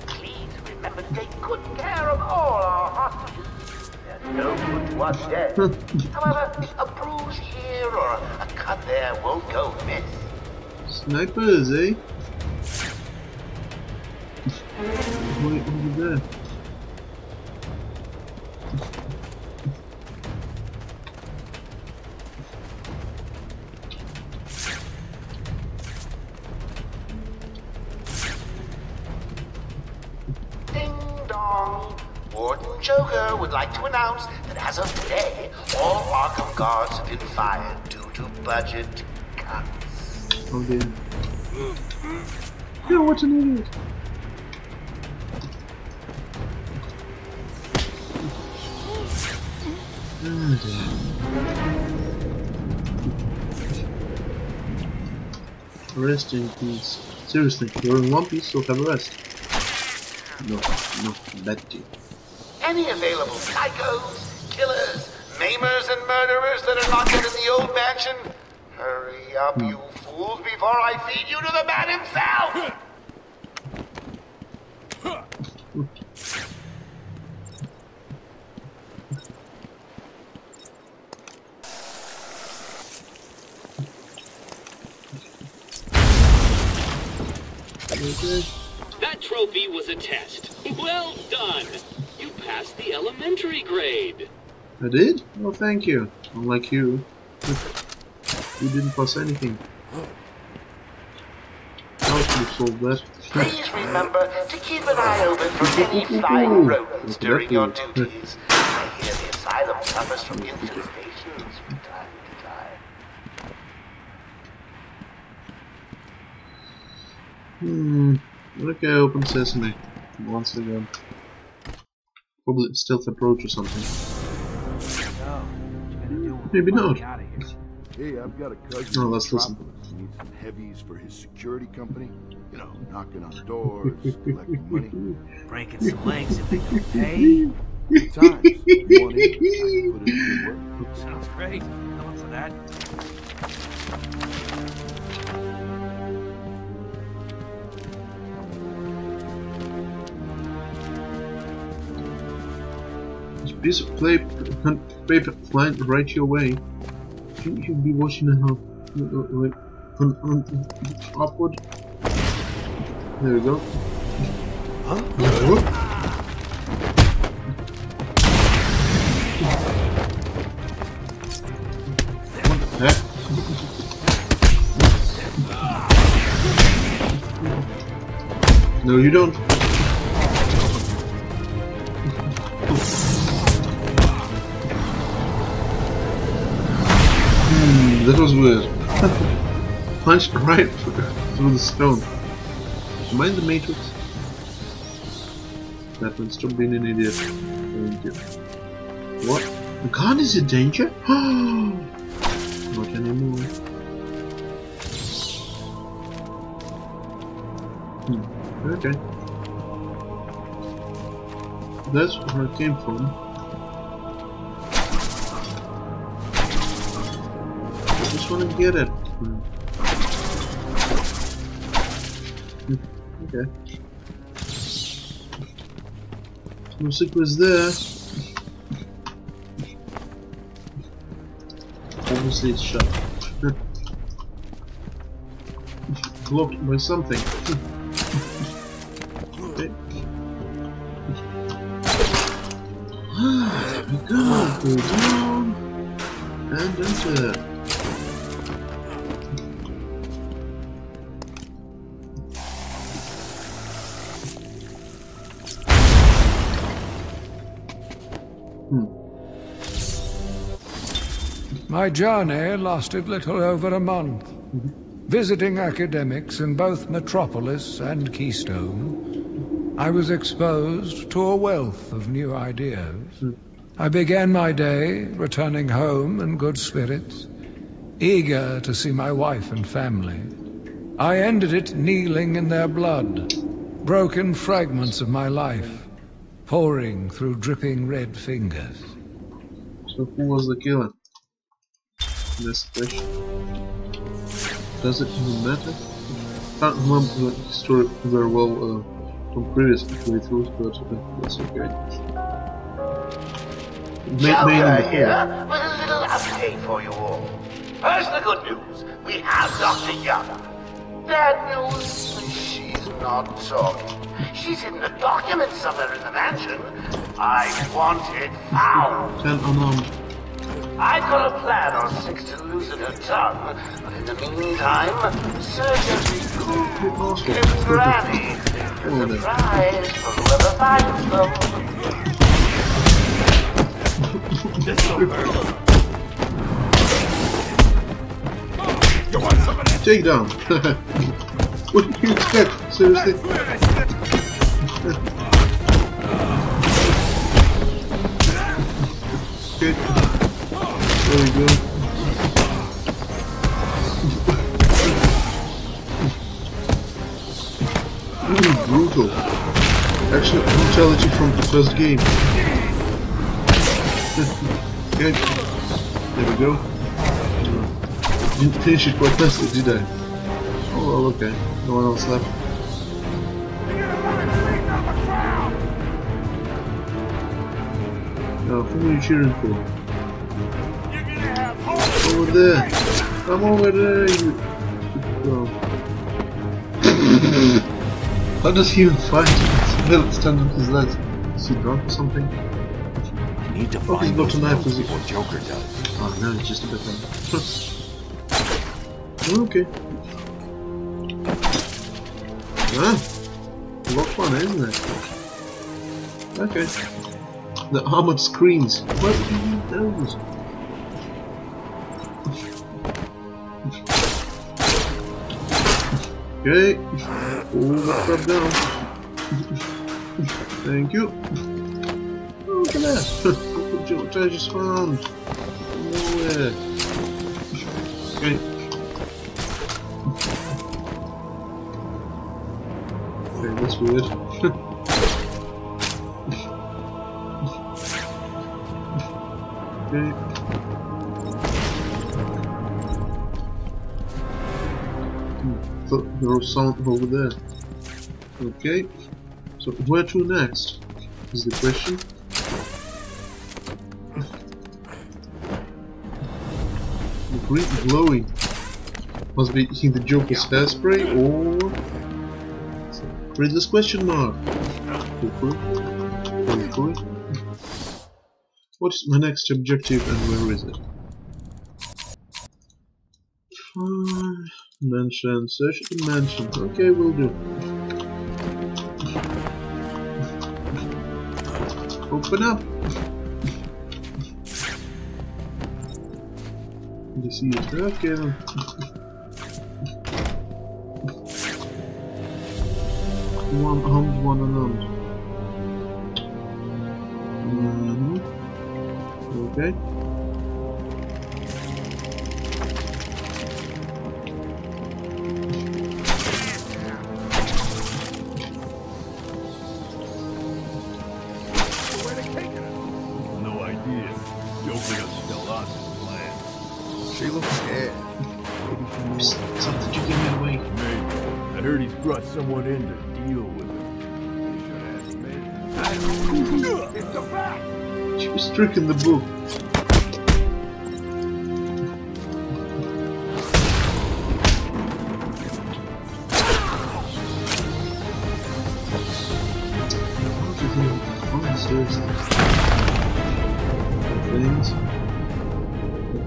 Please remember to take good care of all our hostages. They're no good to us dead. However, a bruise here or a cut there won't go miss. Snipers, eh? Wait over there. Joker would like to announce that as of today, all Arkham guards have been fired due to budget cuts. Oh dear. Yeah, what an idiot. Oh dear. Rest in peace. Seriously, you're in one piece, so have a rest. No, no, bad deal. Any available psychos, killers, maimers, and murderers that are not yet in the old mansion? Hurry up, you fools, before I feed you to the man himself! That trophy was a test. Well done. You passed the elementary grade. I did? Well, thank you. Unlike you. You didn't pass anything. I could have solved that. Please remember to keep an eye open for any flying rodents during your duties. I hear the asylum suffers from infestations from time to time. Hmm. Okay, open sesame. Once again. Probably stealth approach or something. Maybe not. Hey, I've got a cousin. No, in let's listen. Metropolis. Needs some heavies for his security company. You know, knocking on doors, collecting money. Breaking some legs if they don't pay. Times. You want in? I can put in good work. Sounds great. I'm up for that. This piece of play, paper flying right your way. You should be watching it how, like, upward. There we go. Huh? Whoop. What the heck? No, you don't. Was weird. Punched right through the stone. Am I in the Matrix? That Batman, stop being an idiot. Thank you. What? The gun is in danger? Not anymore. Hmm. Okay. That's where it came from. To get it. Hmm. Hmm, Okay. No secrets there. Obviously it's shut. Blocked by something. My journey lasted little over a month. Visiting academics in both Metropolis and Keystone, I was exposed to a wealth of new ideas. I began my day returning home in good spirits, eager to see my wife and family. I ended it kneeling in their blood, broken fragments of my life, pouring through dripping red fingers. So who was the killer? Question. Does it even matter? I Can't remember the story very well uh, from previous playthroughs, but uh, that's okay. Ma- Joker here with a little update for you all. First, the good news. We have Dr. Young. Bad news, she's not talking. She's in the documents somewhere in the mansion. I want it found. Ten unarmed. I've got a plan on Six to loosen her tongue, but in the meantime, surgery cool give Granny a surprise for whoever finds them. Take down. what did you expect? Seriously? okay. There we go. Ooh, brutal. Actually, brutality from the first game. okay. There we go. Didn't finish it quite nicely, did I? Oh, well, okay. No one else left. Now, who are you cheering for? Over there! Come over there, you... How does he even fight? Still stand on his legs. Is he drunk or something? I need to Oh, he's find got those a knife as before Joker does. Oh no, it's just a bit of... okay. Ah, a lot of fun, isn't it? Okay. The armored screens. Why would you need those? Okay. Pull the down. Thank you. Oh, look at that. Look what I just found. Nowhere. Okay. Okay, that's weird. okay. There was something over there. Okay. So where to next? Is the question. The green glowing must be in the Joker's hairspray or Riddler's question mark. Hopefully. What's my next objective and where is it? Uh, mansion, search the mansion. Okay, we'll do. Open up! This is okay then. One armed, one unarmed. Mm -hmm. Okay. Someone in to deal with it. It's the bat! She was tricking the book.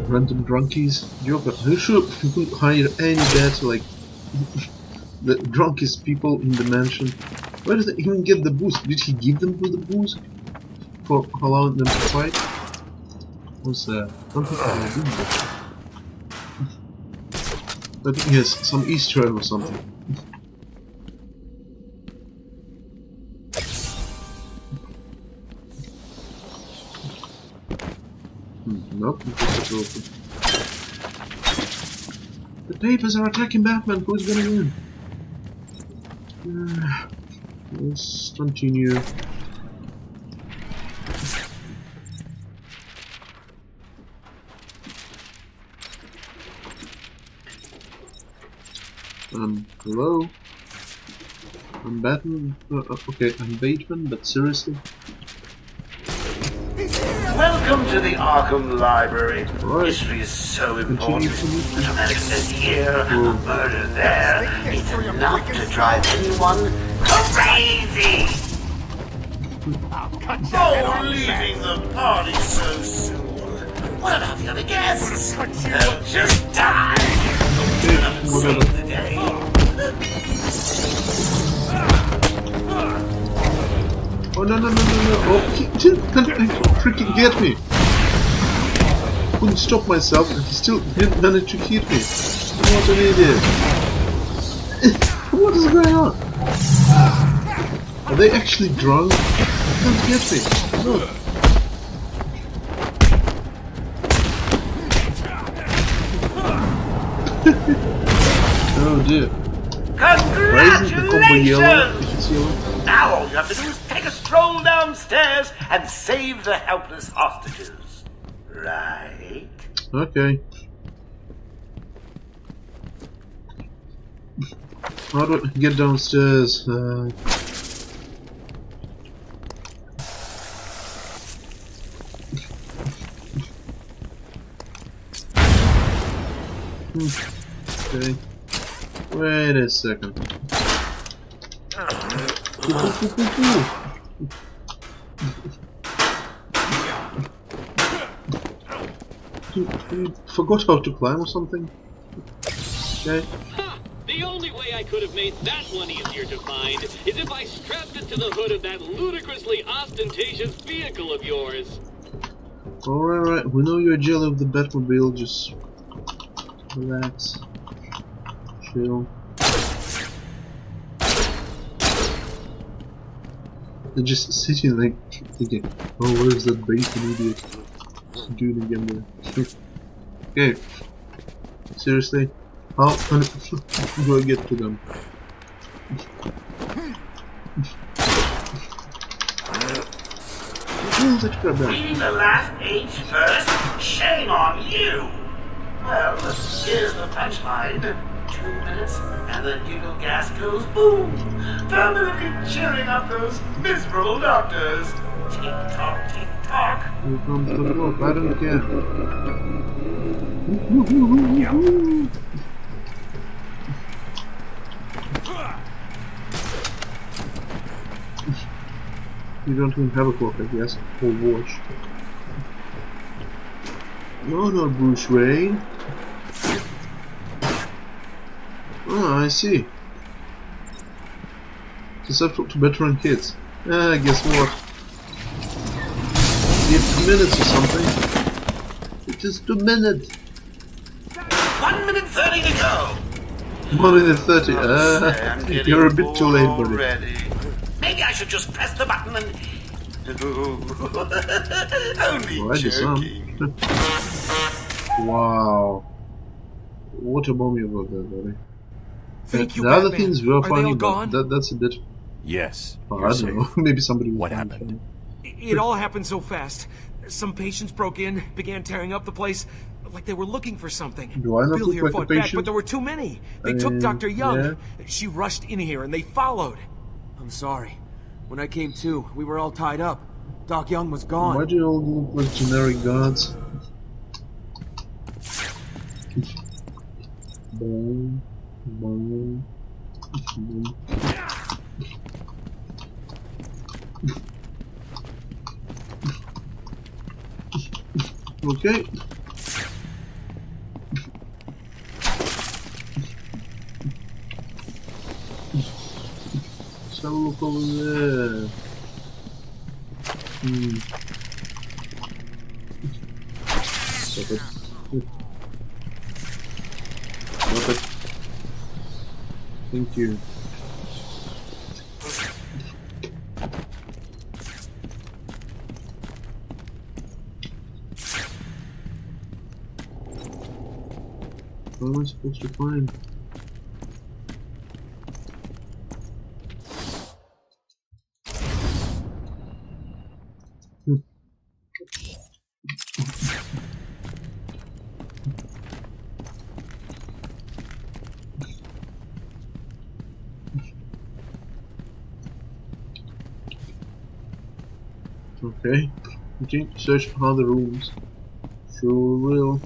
Random drunkies. Joker, who should who hire any better like the drunkest people in the mansion? Where did they even get the booze? Did he give them the booze? for allowing them to fight was uh, I don't think I that. Has some Easter egg or something. Hmm, nope. The papers are attacking Batman, who's gonna win? Let's continue. Um, hello? I'm Batman? Uh, uh, okay, I'm Bateman, but seriously? Welcome to the Arkham Library. Right. History is so important. Continue to A dramatic event here, a murder there. It's enough to drive anyone crazy. Oh, leaving the party so soon. What about the other guests? They'll just die. Turn up and save the day. Oh no no no no no! Oh, he didn't freaking get me! Couldn't stop myself and he still didn't manage to hit me. What an idiot! what is going on? Are they actually drunk? Don't get me! Look! oh dear. Why isn't the combo yellow? If it's yellow? Now all you have to do is a stroll downstairs and save the helpless hostages. Right? Okay. How do I get downstairs? Uh, okay. Wait a second. You, you forgot how to climb or something? Okay. The only way I could have made that one easier to find is if I strapped it to the hood of that ludicrously ostentatious vehicle of yours. Alright, alright, we know you're jelly of the Batmobile, just relax. Chill. Just sitting like thinking, oh, where's that bacon idiot doing again there? okay. Seriously? How do I get to them? Man. The last page first? Shame on you! Well, here's the punchline. Two minutes, and the giggle gas goes boom, permanently cheering up those miserable doctors. Tick tock, tick tock. Here comes the rope. I don't care. You don't even have a clock, I guess, or watch. No, not Bruce Wayne. Oh, I see. It's up to veteran kids. Ah, guess what? Give two minutes or something. Just two minutes. One minute thirty to go. One minute thirty. Ah, you're a bit too late, buddy. already. Maybe I should just press the button and. Only Well, I did some. joking. wow. What a bomb you got there, buddy. Thank the you, other Batman. things were Are they funny, all but gone? that, that's a bit. Yes. Oh, you're I don't know. Maybe somebody. What happened? It all happened so fast. Some patients broke in, began tearing up the place, like they were looking for something. Do I not Bill look here like a fought back, patient? but there were too many. They I took Dr. Young. yeah. She rushed in here and they followed. I'm sorry. When I came to, we were all tied up. Doc Young was gone. Why do you all look like generic gods? Boom, Okay. Let's have a look over there. Hmm. Stop it. Thank you. What am I supposed to find? Hmm. Okay. Okay, search other rooms. Sure will.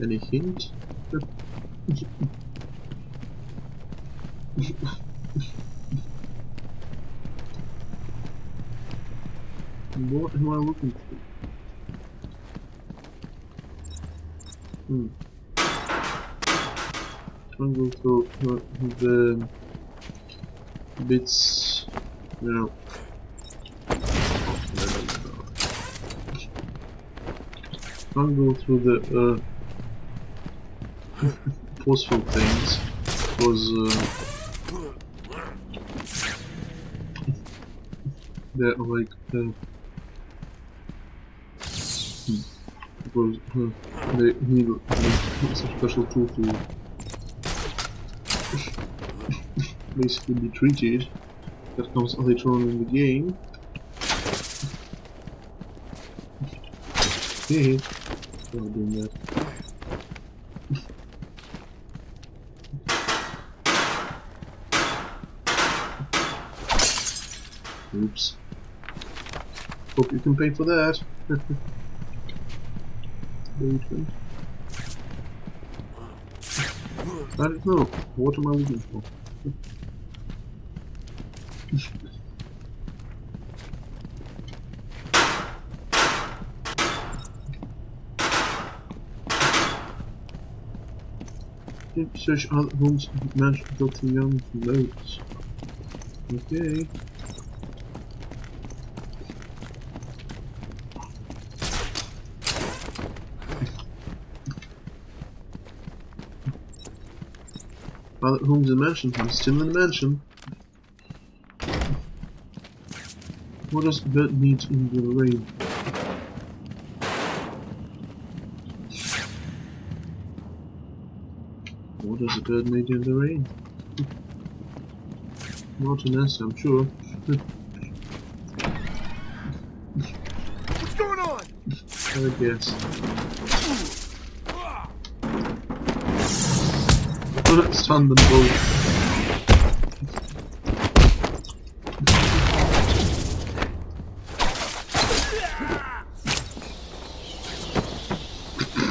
Any hint? what am I looking for? Hmm. I'm going to uh, the bits, you know. Can't go through the uh, forceful things because uh, they're like uh, hmm, because uh, they need like, some special tool to basically be treated that comes later on in the game. Hehe. Not doing that. Oops. Hope you can pay for that. I don't know. What am I looking for? active search other homes match Dr. Young's notes. Okay. Pilot Holmes in mansion? mansion. He's still in the mansion. What does Bert need in the rain? What does a bird need in the rain? Nest, I'm sure. What's going on? I guess. Oh, Let's stun them both.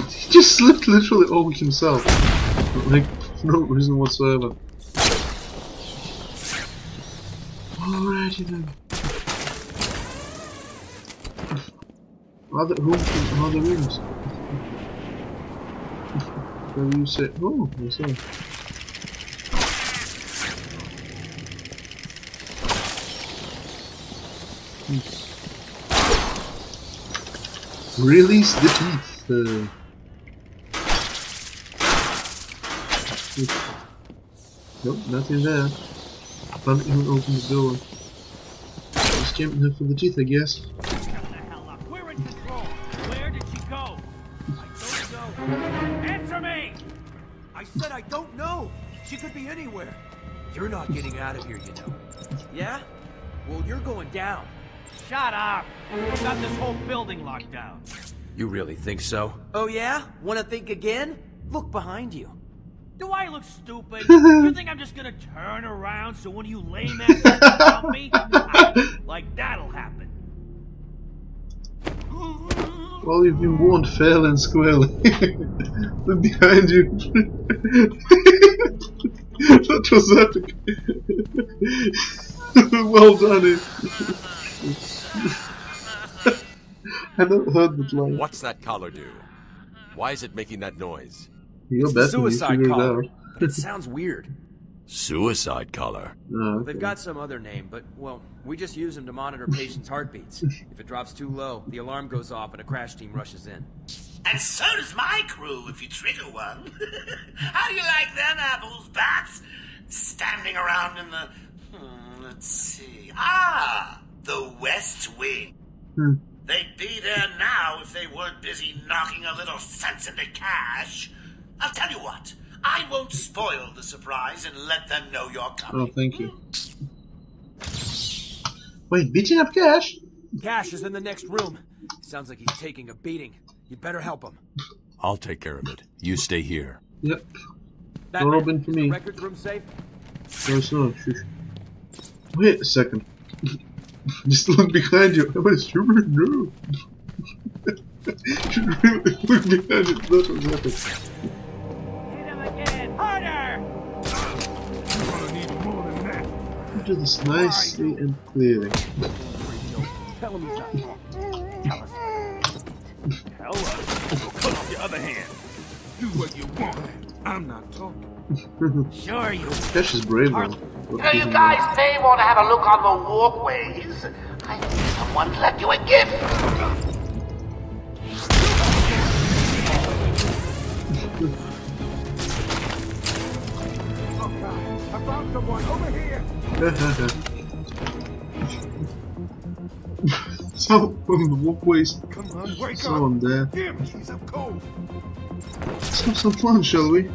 he just slipped literally over himself. Like, no reason whatsoever. Alrighty then. Other rooms and other rooms. Where you say, oh, I see. Release the teeth. Uh, Nope, nothing there. Can't even open the door. Just jumping there for the teeth, I guess. Shut the hell up. We're in control. Where did she go? I don't know. Answer me! I said I don't know. She could be anywhere. You're not getting out of here, you know. Yeah? Well, you're going down. Shut up! We've got this whole building locked down. You really think so? Oh yeah? Wanna think again? Look behind you. Do I look stupid? Do you think I'm just gonna turn around so one of you lame asses can jump me? Ah, like that'll happen. Well, you've been warned fair and squarely. Look behind you. that was epic. well done, eh? I never heard that line. What's that collar do? Why is it making that noise? You're It's better a than you suicide collar, but it sounds weird. Suicide collar. Oh, They've got some other name, but, well, we just use them to monitor patients' heartbeats. If it drops too low, the alarm goes off and a crash team rushes in. And so does my crew if you trigger one. How do you like them apples, bats? Standing around in the. Hmm, let's see. Ah! The West Wing. Hmm. They'd be there now if they weren't busy knocking a little sense into cash. I'll tell you what. I won't spoil the surprise and let them know you're coming. Oh, thank you. Wait, beating up Cash? Cash is in the next room. Sounds like he's taking a beating. You'd better help him. I'll take care of it. You stay here. Yep. Batman, Door open for me. the records room safe? No, it's not. Shush. Wait a second. Just look behind you. I was stupid. No. Should really look behind you. That was epic. Hit him again! Harder! Do this nicely and clearly. Tell him he's not. Tell us. Tell us. We'll cut off your other hand. Do what you want. I'm not talking. Sure you Cash is brave though. You know, you doesn't guys may want to have a look on the walkways. I think someone left you a gift. so, from the walkways, Come on, wake there. up. Damn, jeez, I'm cold. Let's have some fun, shall we?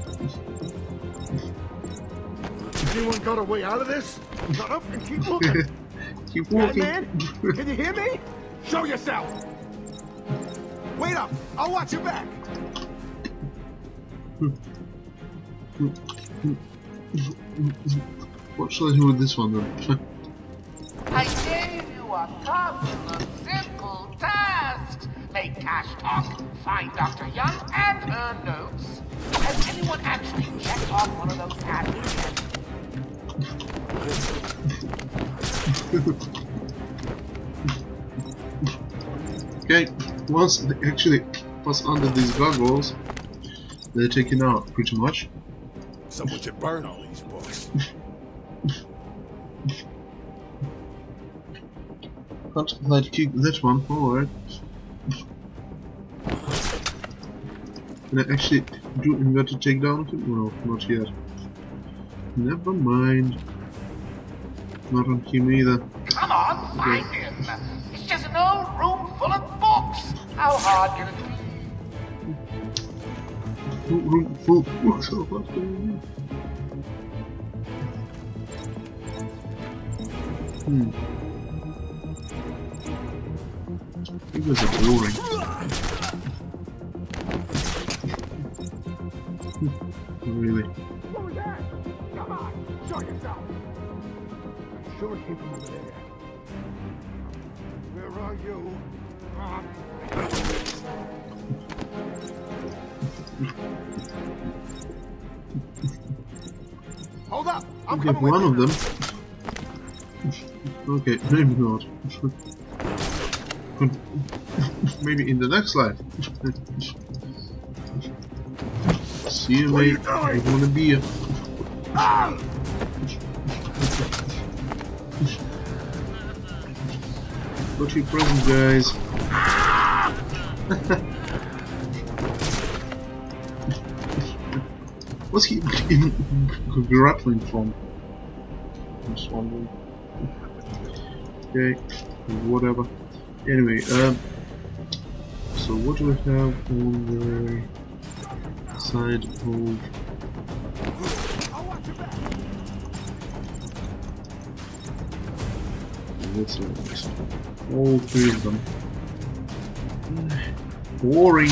Anyone got a way out of this? Shut up and keep looking. Keep walking. Batman, can you hear me? Show yourself. Wait up. I'll watch your back. What shall I do with this one then? I gave you a couple of simple tasks. Make Cash talk, find Dr. Young and her notes. Has anyone actually checked off one of those tasks? okay, once they actually pass under these goggles, they're taken out pretty much. Someone should burn all these books. Can't let kick that one forward. Can I actually do inverted takedown? No, not yet. Never mind. Not on him either. Come on, find him. It's just an old room full of books. How hard can it be? Full room full of books. Oh, what's going on? Hmm. You guys are boring. really. What was that? Come on, show yourself. Sure came from over there. Where are you? Hold up! I'm Get one of them. okay, maybe not. Maybe in the next life. See you, you mate. I wanna be you. Ah! Got your present, guys. What's he even grappling from? I'm just wondering. Okay, whatever. Anyway, um, so what do we have on the side of What's next? All three of them. Boring.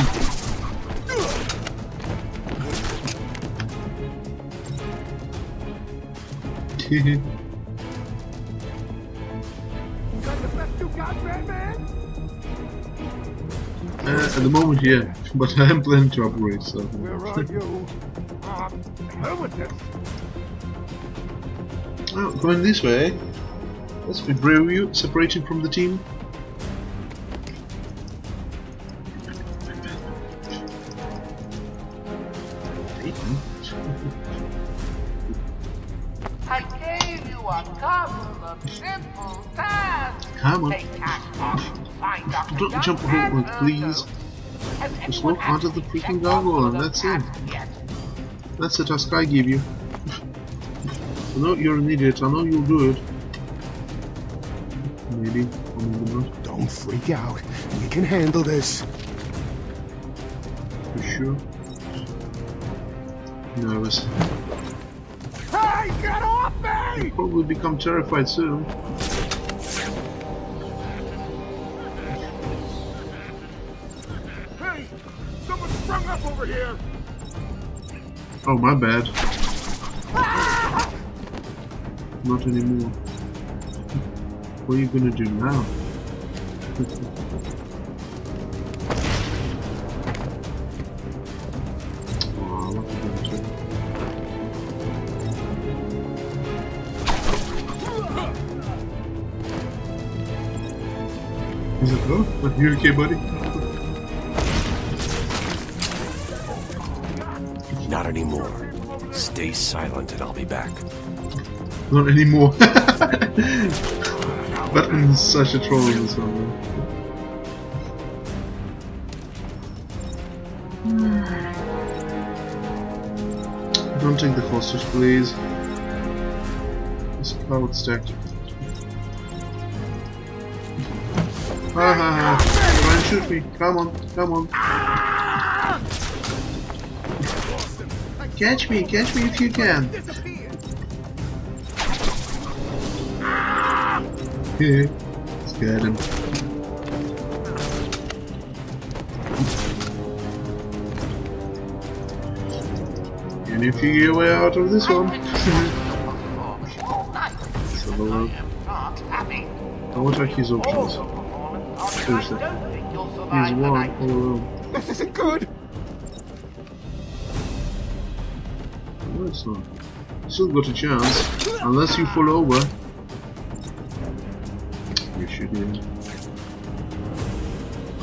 Got at the moment, yeah, but I am planning to upgrade, so. Where are you? Um, hell with this. Oh, going this way. Let's be brave you, separating from the team. I gave you a couple of simple tasks. Come on. Take task off, find Dr. Don't jump over, please. Just look onto the freaking goggle and that's it. That's the task I give you. I know you're an idiot, I know you'll do it. Maybe, or maybe not. Don't freak out. We can handle this. You sure. Nervous. Hey, get off me! You'll probably become terrified soon. Oh, my bad. Not anymore. What are you gonna do now? Is it? Oh, are you okay, buddy? Stay silent and I'll be back. Not anymore. Batman's such a troll in this one. Don't take the hostage, please. This cloud stacked. Ha ha ha! Try and shoot me! Come on, come on! Catch me, catch me if you can! Let's get him. And if you get way out of this one, a. I want to check his options. Seriously. He's one all alone. Still got a chance, unless you fall over. You should yeah.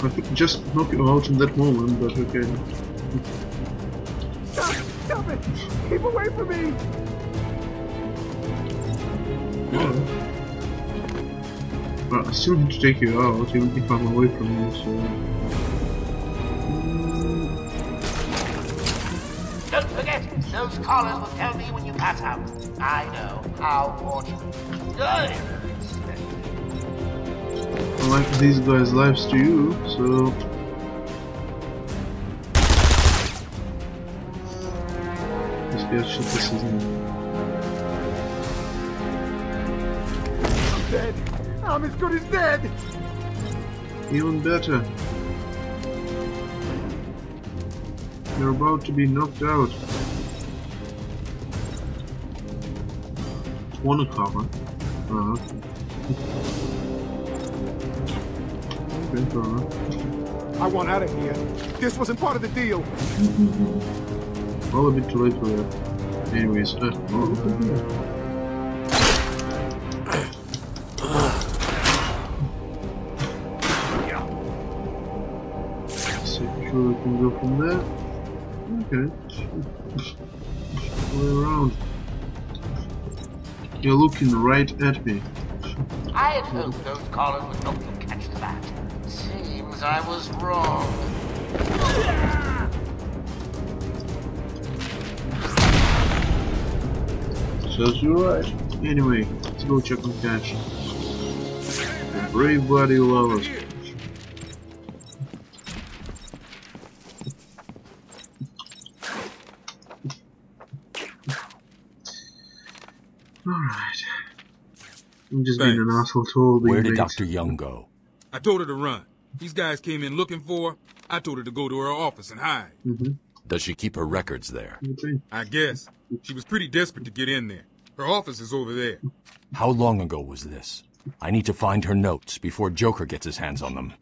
I could just knock you out in that moment, but okay. Stop! Stop it! Keep away from me! But I still need to take you out, even if I'm away from you, so... those collars will tell me when you pass out. I know. I'll warn you. Good. like these guys' lives to you, so this guy shit this isn't Dead. I'm as good as dead. even better. You're about to be knocked out. Cover? Okay, fair enough. I want out of here. This wasn't part of the deal. Well, a bit too late for that. Anyways, uh, oh, look at that. See, sure we can go from there. Okay. You're looking right at me. I had hoped those callers would help you catch that. Seems I was wrong. Says you're right. Anyway, let's go check on Cash. The brave body lovers. I'm just being an asshole to all the Where did. Dr. Young go? I told her to run. These guys came in looking for her. I told her to go to her office and hide. Mm-hmm. Does she keep her records there? I guess. She was pretty desperate to get in there. Her office is over there. How long ago was this? I need to find her notes before Joker gets his hands on them.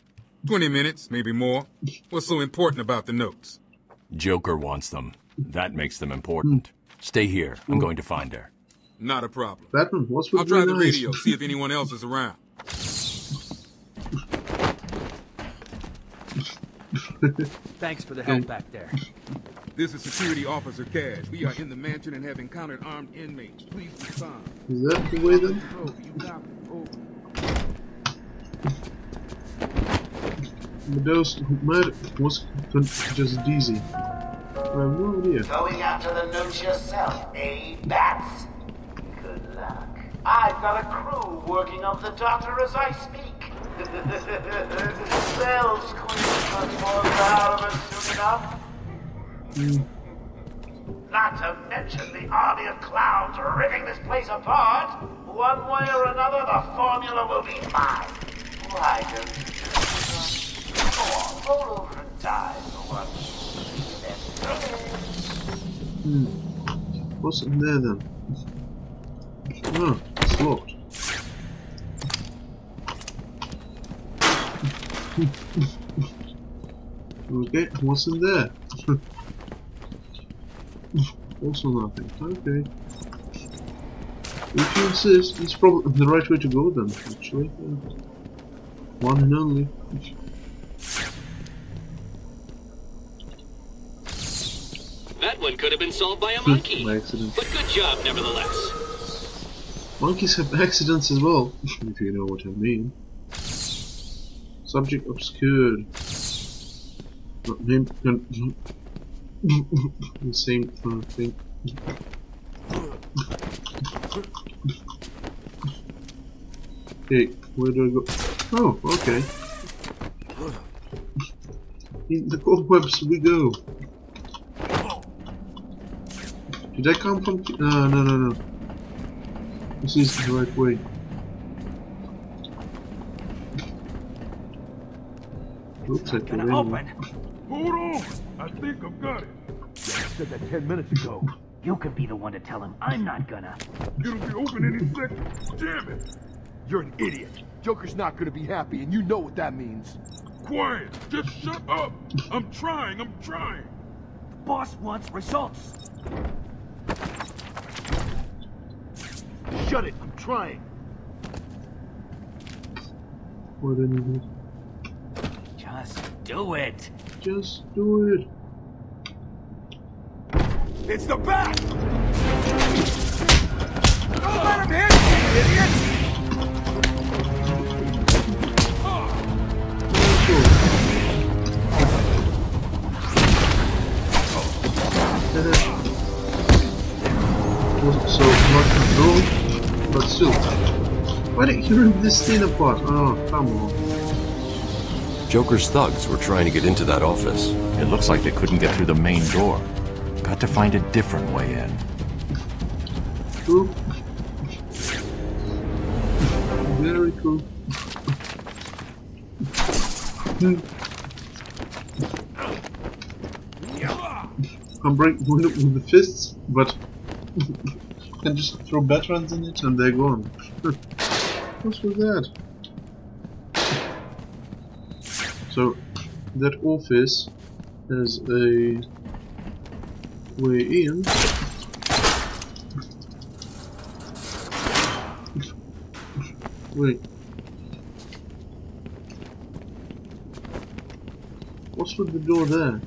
Twenty minutes, maybe more. What's so important about the notes? Joker wants them. That makes them important. Stay here. I'm going to find her. Not a problem. Batman, what's with I'll try the eyes? radio, see if anyone else is around. Thanks for the help back there. This is Security Officer Cash. We are in the mansion and have encountered armed inmates. Please respond. Is that the way then? Meadows murder was just Deezy. I have no idea. Going after the notes yourself, eh, Bats? Luck. I've got a crew working on the doctor as I speak. They'll squeeze much more out of us soon enough. Hmm. Not to mention the army of clowns ripping this place apart. One way or another, the formula will be mine. Why don't you just go on, roll over and die for once? Hmm. What's in there then? Hmm, oh, it's locked. okay, what's in there? also nothing. Okay. If you insist, it's probably the right way to go then, actually. One and only. That one could have been solved by a hmm, monkey. By accident. But good job, nevertheless. Monkeys have accidents as well, if you know what I mean. Subject obscured. Not name. the same uh, thing. Okay, where do I go? Oh, okay. In the cobwebs we go. Did I come from? No, no, no, no. This is the right way. Looks like the Gonna way. open. Hold on. I think I've got it. I said that ten minutes ago. You could be the one to tell him. I'm not gonna. It'll be open any second. Damn it. You're an idiot. Joker's not gonna be happy, and you know what that means. Quiet. Just shut up. I'm trying. I'm trying. The boss wants results. Shut it. I'm trying. What any Just do it. Just do it. It's the bat! Don't let him hit you, idiot! Was- So oh. But still. Why did you rip this thing apart? Oh, come on. Joker's thugs were trying to get into that office. It looks like they couldn't get through the main door. Got to find a different way in. Cool. Very cool. Hmm. I'm breaking with the fists, but can just throw veterans in it and they're gone. What's with that? So that office has a way in. Wait. What's with the door there?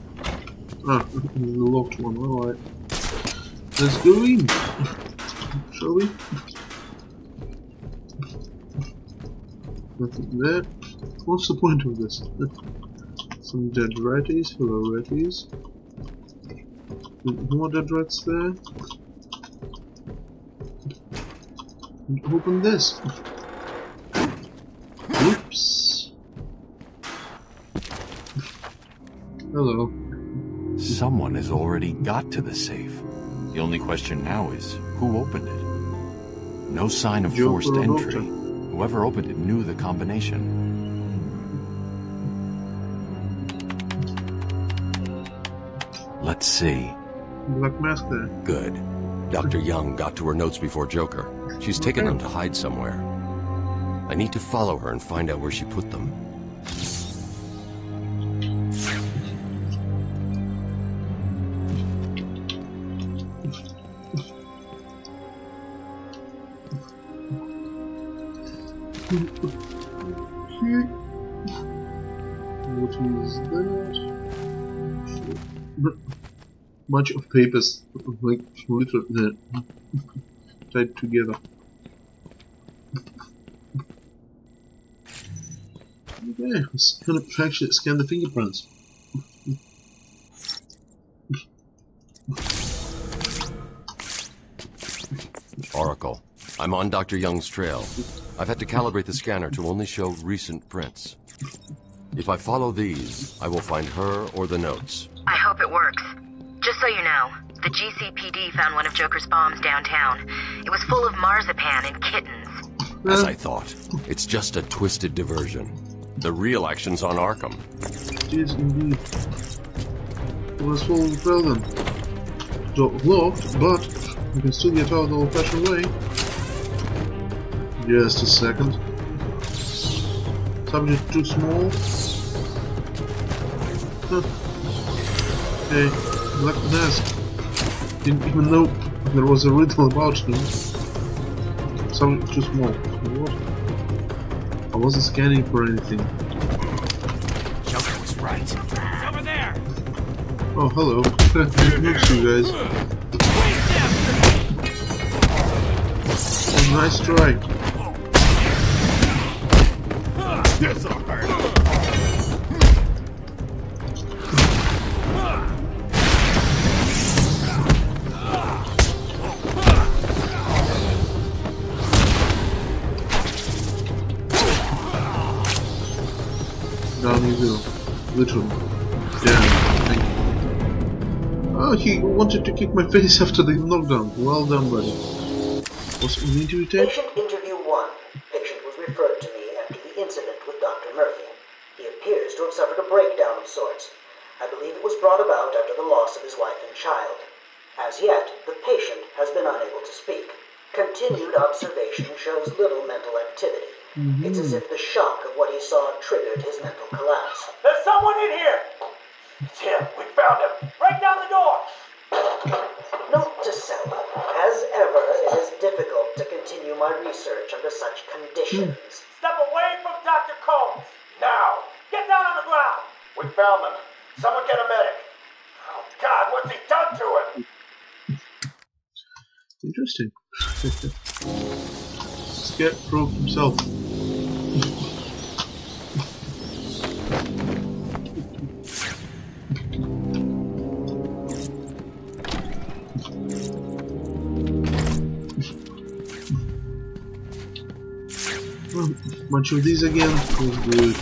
Ah, the locked one, alright. Let's go in! Shall we? Nothing there. What's the point of this? Some dead ratties. Hello, ratties. More dead rats there. And open this. Oops. Hello. Someone has already got to the safe. The only question now is, who opened it? No sign of forced entry. Whoever opened it knew the combination. Let's see. Black. Good. Dr. Young got to her notes before Joker. She's taken them to hide somewhere. I need to follow her and find out where she put them. Bunch of papers, like literally uh, tied together. Okay, let's kind of actually scan the fingerprints. Oracle. I'm on Dr. Young's trail. I've had to calibrate the scanner to only show recent prints. If I follow these, I will find her or the notes. I hope it works. Just so you know, the GCPD found one of Joker's bombs downtown. It was full of marzipan and kittens. As I thought, it's just a twisted diversion. The real action's on Arkham. It is indeed. It was full of them. Door locked, but you can still get out the old fashioned way. Just a second. Subject too small. Huh. Okay, Black Mask. Didn't even know there was a riddle about him. Subject too small. What? I wasn't scanning for anything. Joker was right. It's over there. Oh, hello. Looks you guys. Oh, nice try. This Damn. Oh, ah, he wanted to kick my face after the knockdown. Well done, buddy. Was an tape? Patient interview one. Patient was referred to me after the incident with Dr. Murphy. He appears to have suffered a breakdown of sorts. I believe it was brought about after the loss of his wife and child. As yet, the patient has been unable to speak. Continued observation shows little mental activity. It's as if the shock of what he saw triggered his mental collapse. There's someone in here! It's him. We found him. Break down the door! Note to self. As ever, it is difficult to continue my research under such conditions. Step away from Dr. Combs! Now! Get down on the ground! We found them. Someone get a medic. Oh, God, what's he done to him? Interesting. Scarecrow himself. Bunch of these again. Oh, good.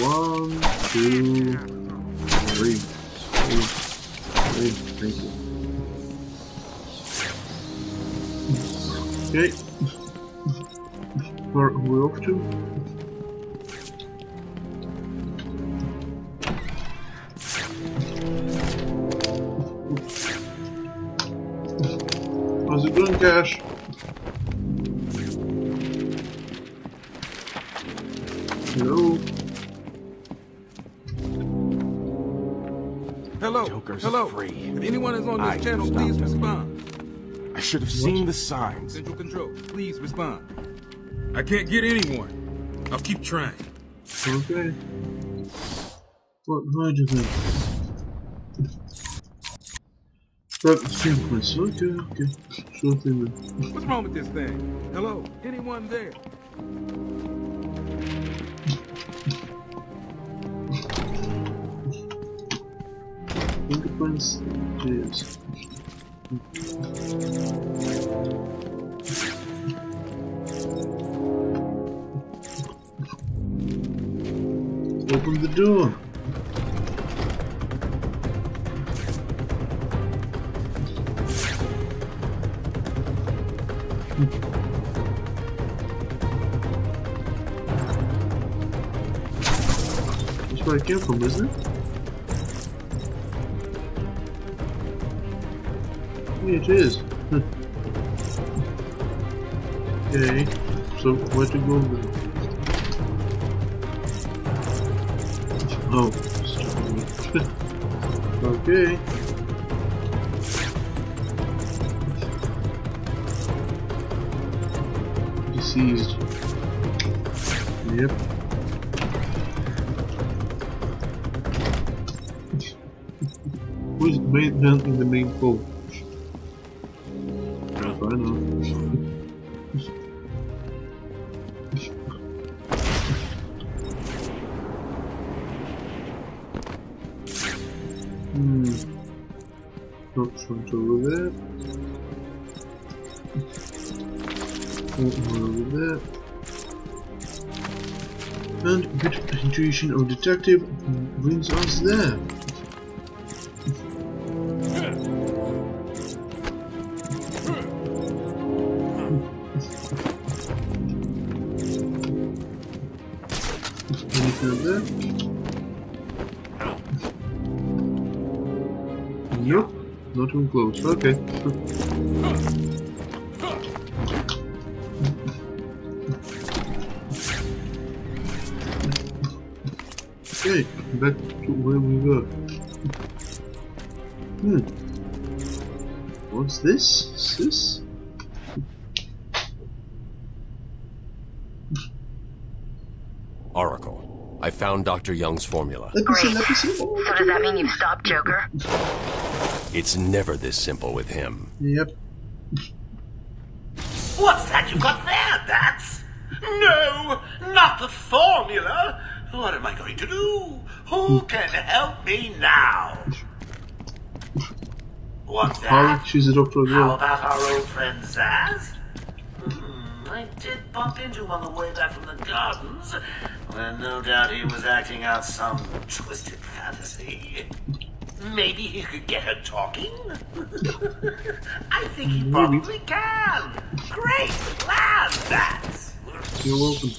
One, two, three. Three. Three. Thank you. Okay. Where we off to? How's it going, Cash? Hello. Hello. free. If anyone is on this I channel, please him. respond. I should have seen the signs. Central Control, please respond. I can't get anyone. I'll keep trying. Okay. What hydrogen? Drug sequence. Okay, okay. Sure thing. What's wrong with this thing? Hello? Anyone there? Fingerprints. Yes. Open the door. Where I came from, isn't it? It is. okay, so where to go then? Oh, okay. Deceased. Yep. Who's main man in the main pole? Of or detective brings us there. Nope, not even close. Okay. This? Is this? Oracle, I found Dr. Young's formula. Great. So does that mean you've stopped Joker? It's never this simple with him. Yep. What's that you got there, Bats? No, not the formula. What am I going to do? Who can help me now? What's Holly, that? she's a doctor as How well. about our old friend Zsasz? Hmm, I did bump into him on the way back from the gardens, when no doubt he was acting out some twisted fantasy. Maybe he could get her talking? I think he probably can. Great plan, Bats. You're welcome.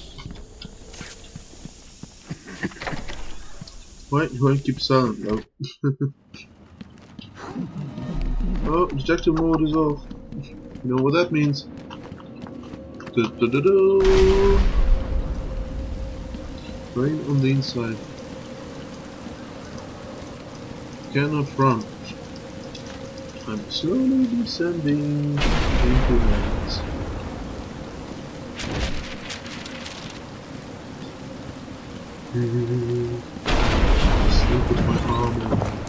Why, why keep silent though? oh, detective mode is off. You know what that means? Du -du -du. Rain on the inside. Cannot run. I'm slowly descending into lands. Arm on.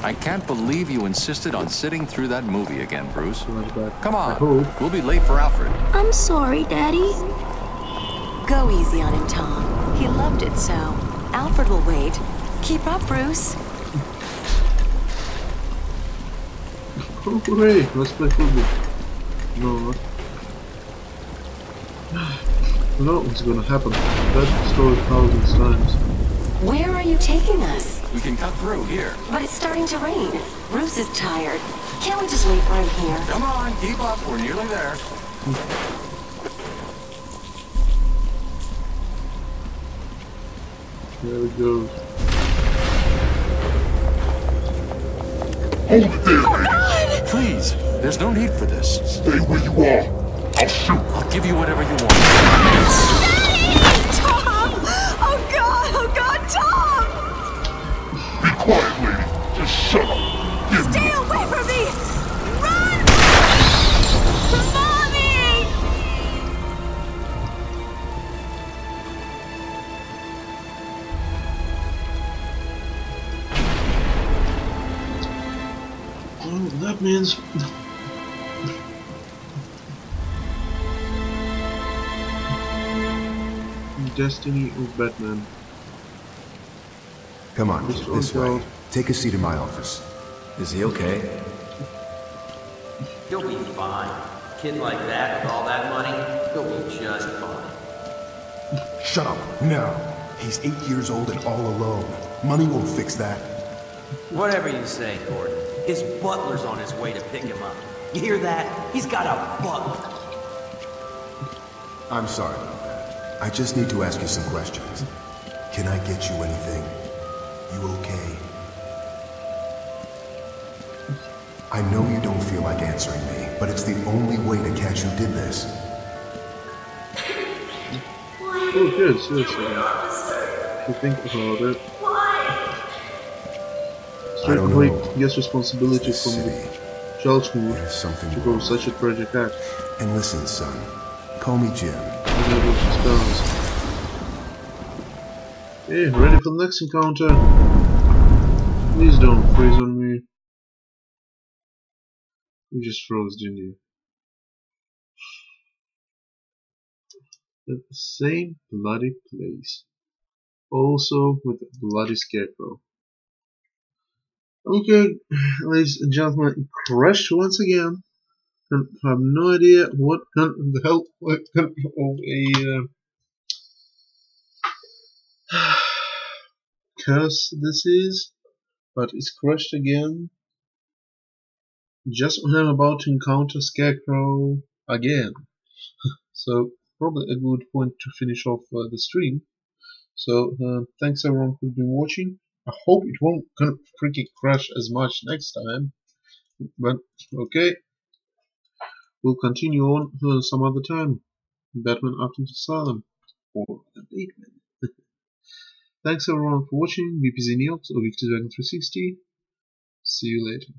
I can't believe you insisted on sitting through that movie again, Bruce. Come on. We'll be late for Alfred. I'm sorry, Daddy. Go easy on him, Tom. He loved it so. Alfred will wait. Keep up, Bruce. Oh, hooray! Let's play football. No. I know what's gonna happen. That story thousands times. Where are you taking us? We can cut through here. But it's starting to rain. Bruce is tired. Can't we just wait right here? Come on, keep up. We're nearly there. There it goes. Hold it there, lady. Please, there's no need for this. Stay where you are. I'll shoot. I'll give you whatever you want. Means Destiny of Batman. Come on, kid, this way. Oswald. Take a seat in my office. Is he okay? He'll be fine. Kid like that with all that money, he'll be just fine. Shut up, now. He's eight years old and all alone. Money won't fix that. Whatever you say, Gordon. His butler's on his way to pick him up. You hear that? He's got a butler. I'm sorry about that. I just need to ask you some questions. Can I get you anything? You okay? I know you don't feel like answering me, but it's the only way to catch who did this. Oh, good, seriously. If you think about it. I don't Straight know. gets responsibility from the childhood something to go such a tragic act. And listen, son. Call me Jim. Whatever it does. Hey, ready for the next encounter? Please don't freeze on me. You just froze, didn't you? At the same bloody place. Also with a bloody scarecrow. Okay, ladies and gentlemen, it crashed once again. I have no idea what kind of the hell of a uh, curse this is, but it's crashed again. Just when I'm about to encounter Scarecrow again. so probably a good point to finish off uh, the stream. So uh, thanks everyone who's been watching. I hope it won't of freaking crash as much next time. But okay. We'll continue on uh, some other time. Batman Arkham Asylum or Batman. Thanks everyone for watching. Vpzneox or Victor Dragon 360. See you later.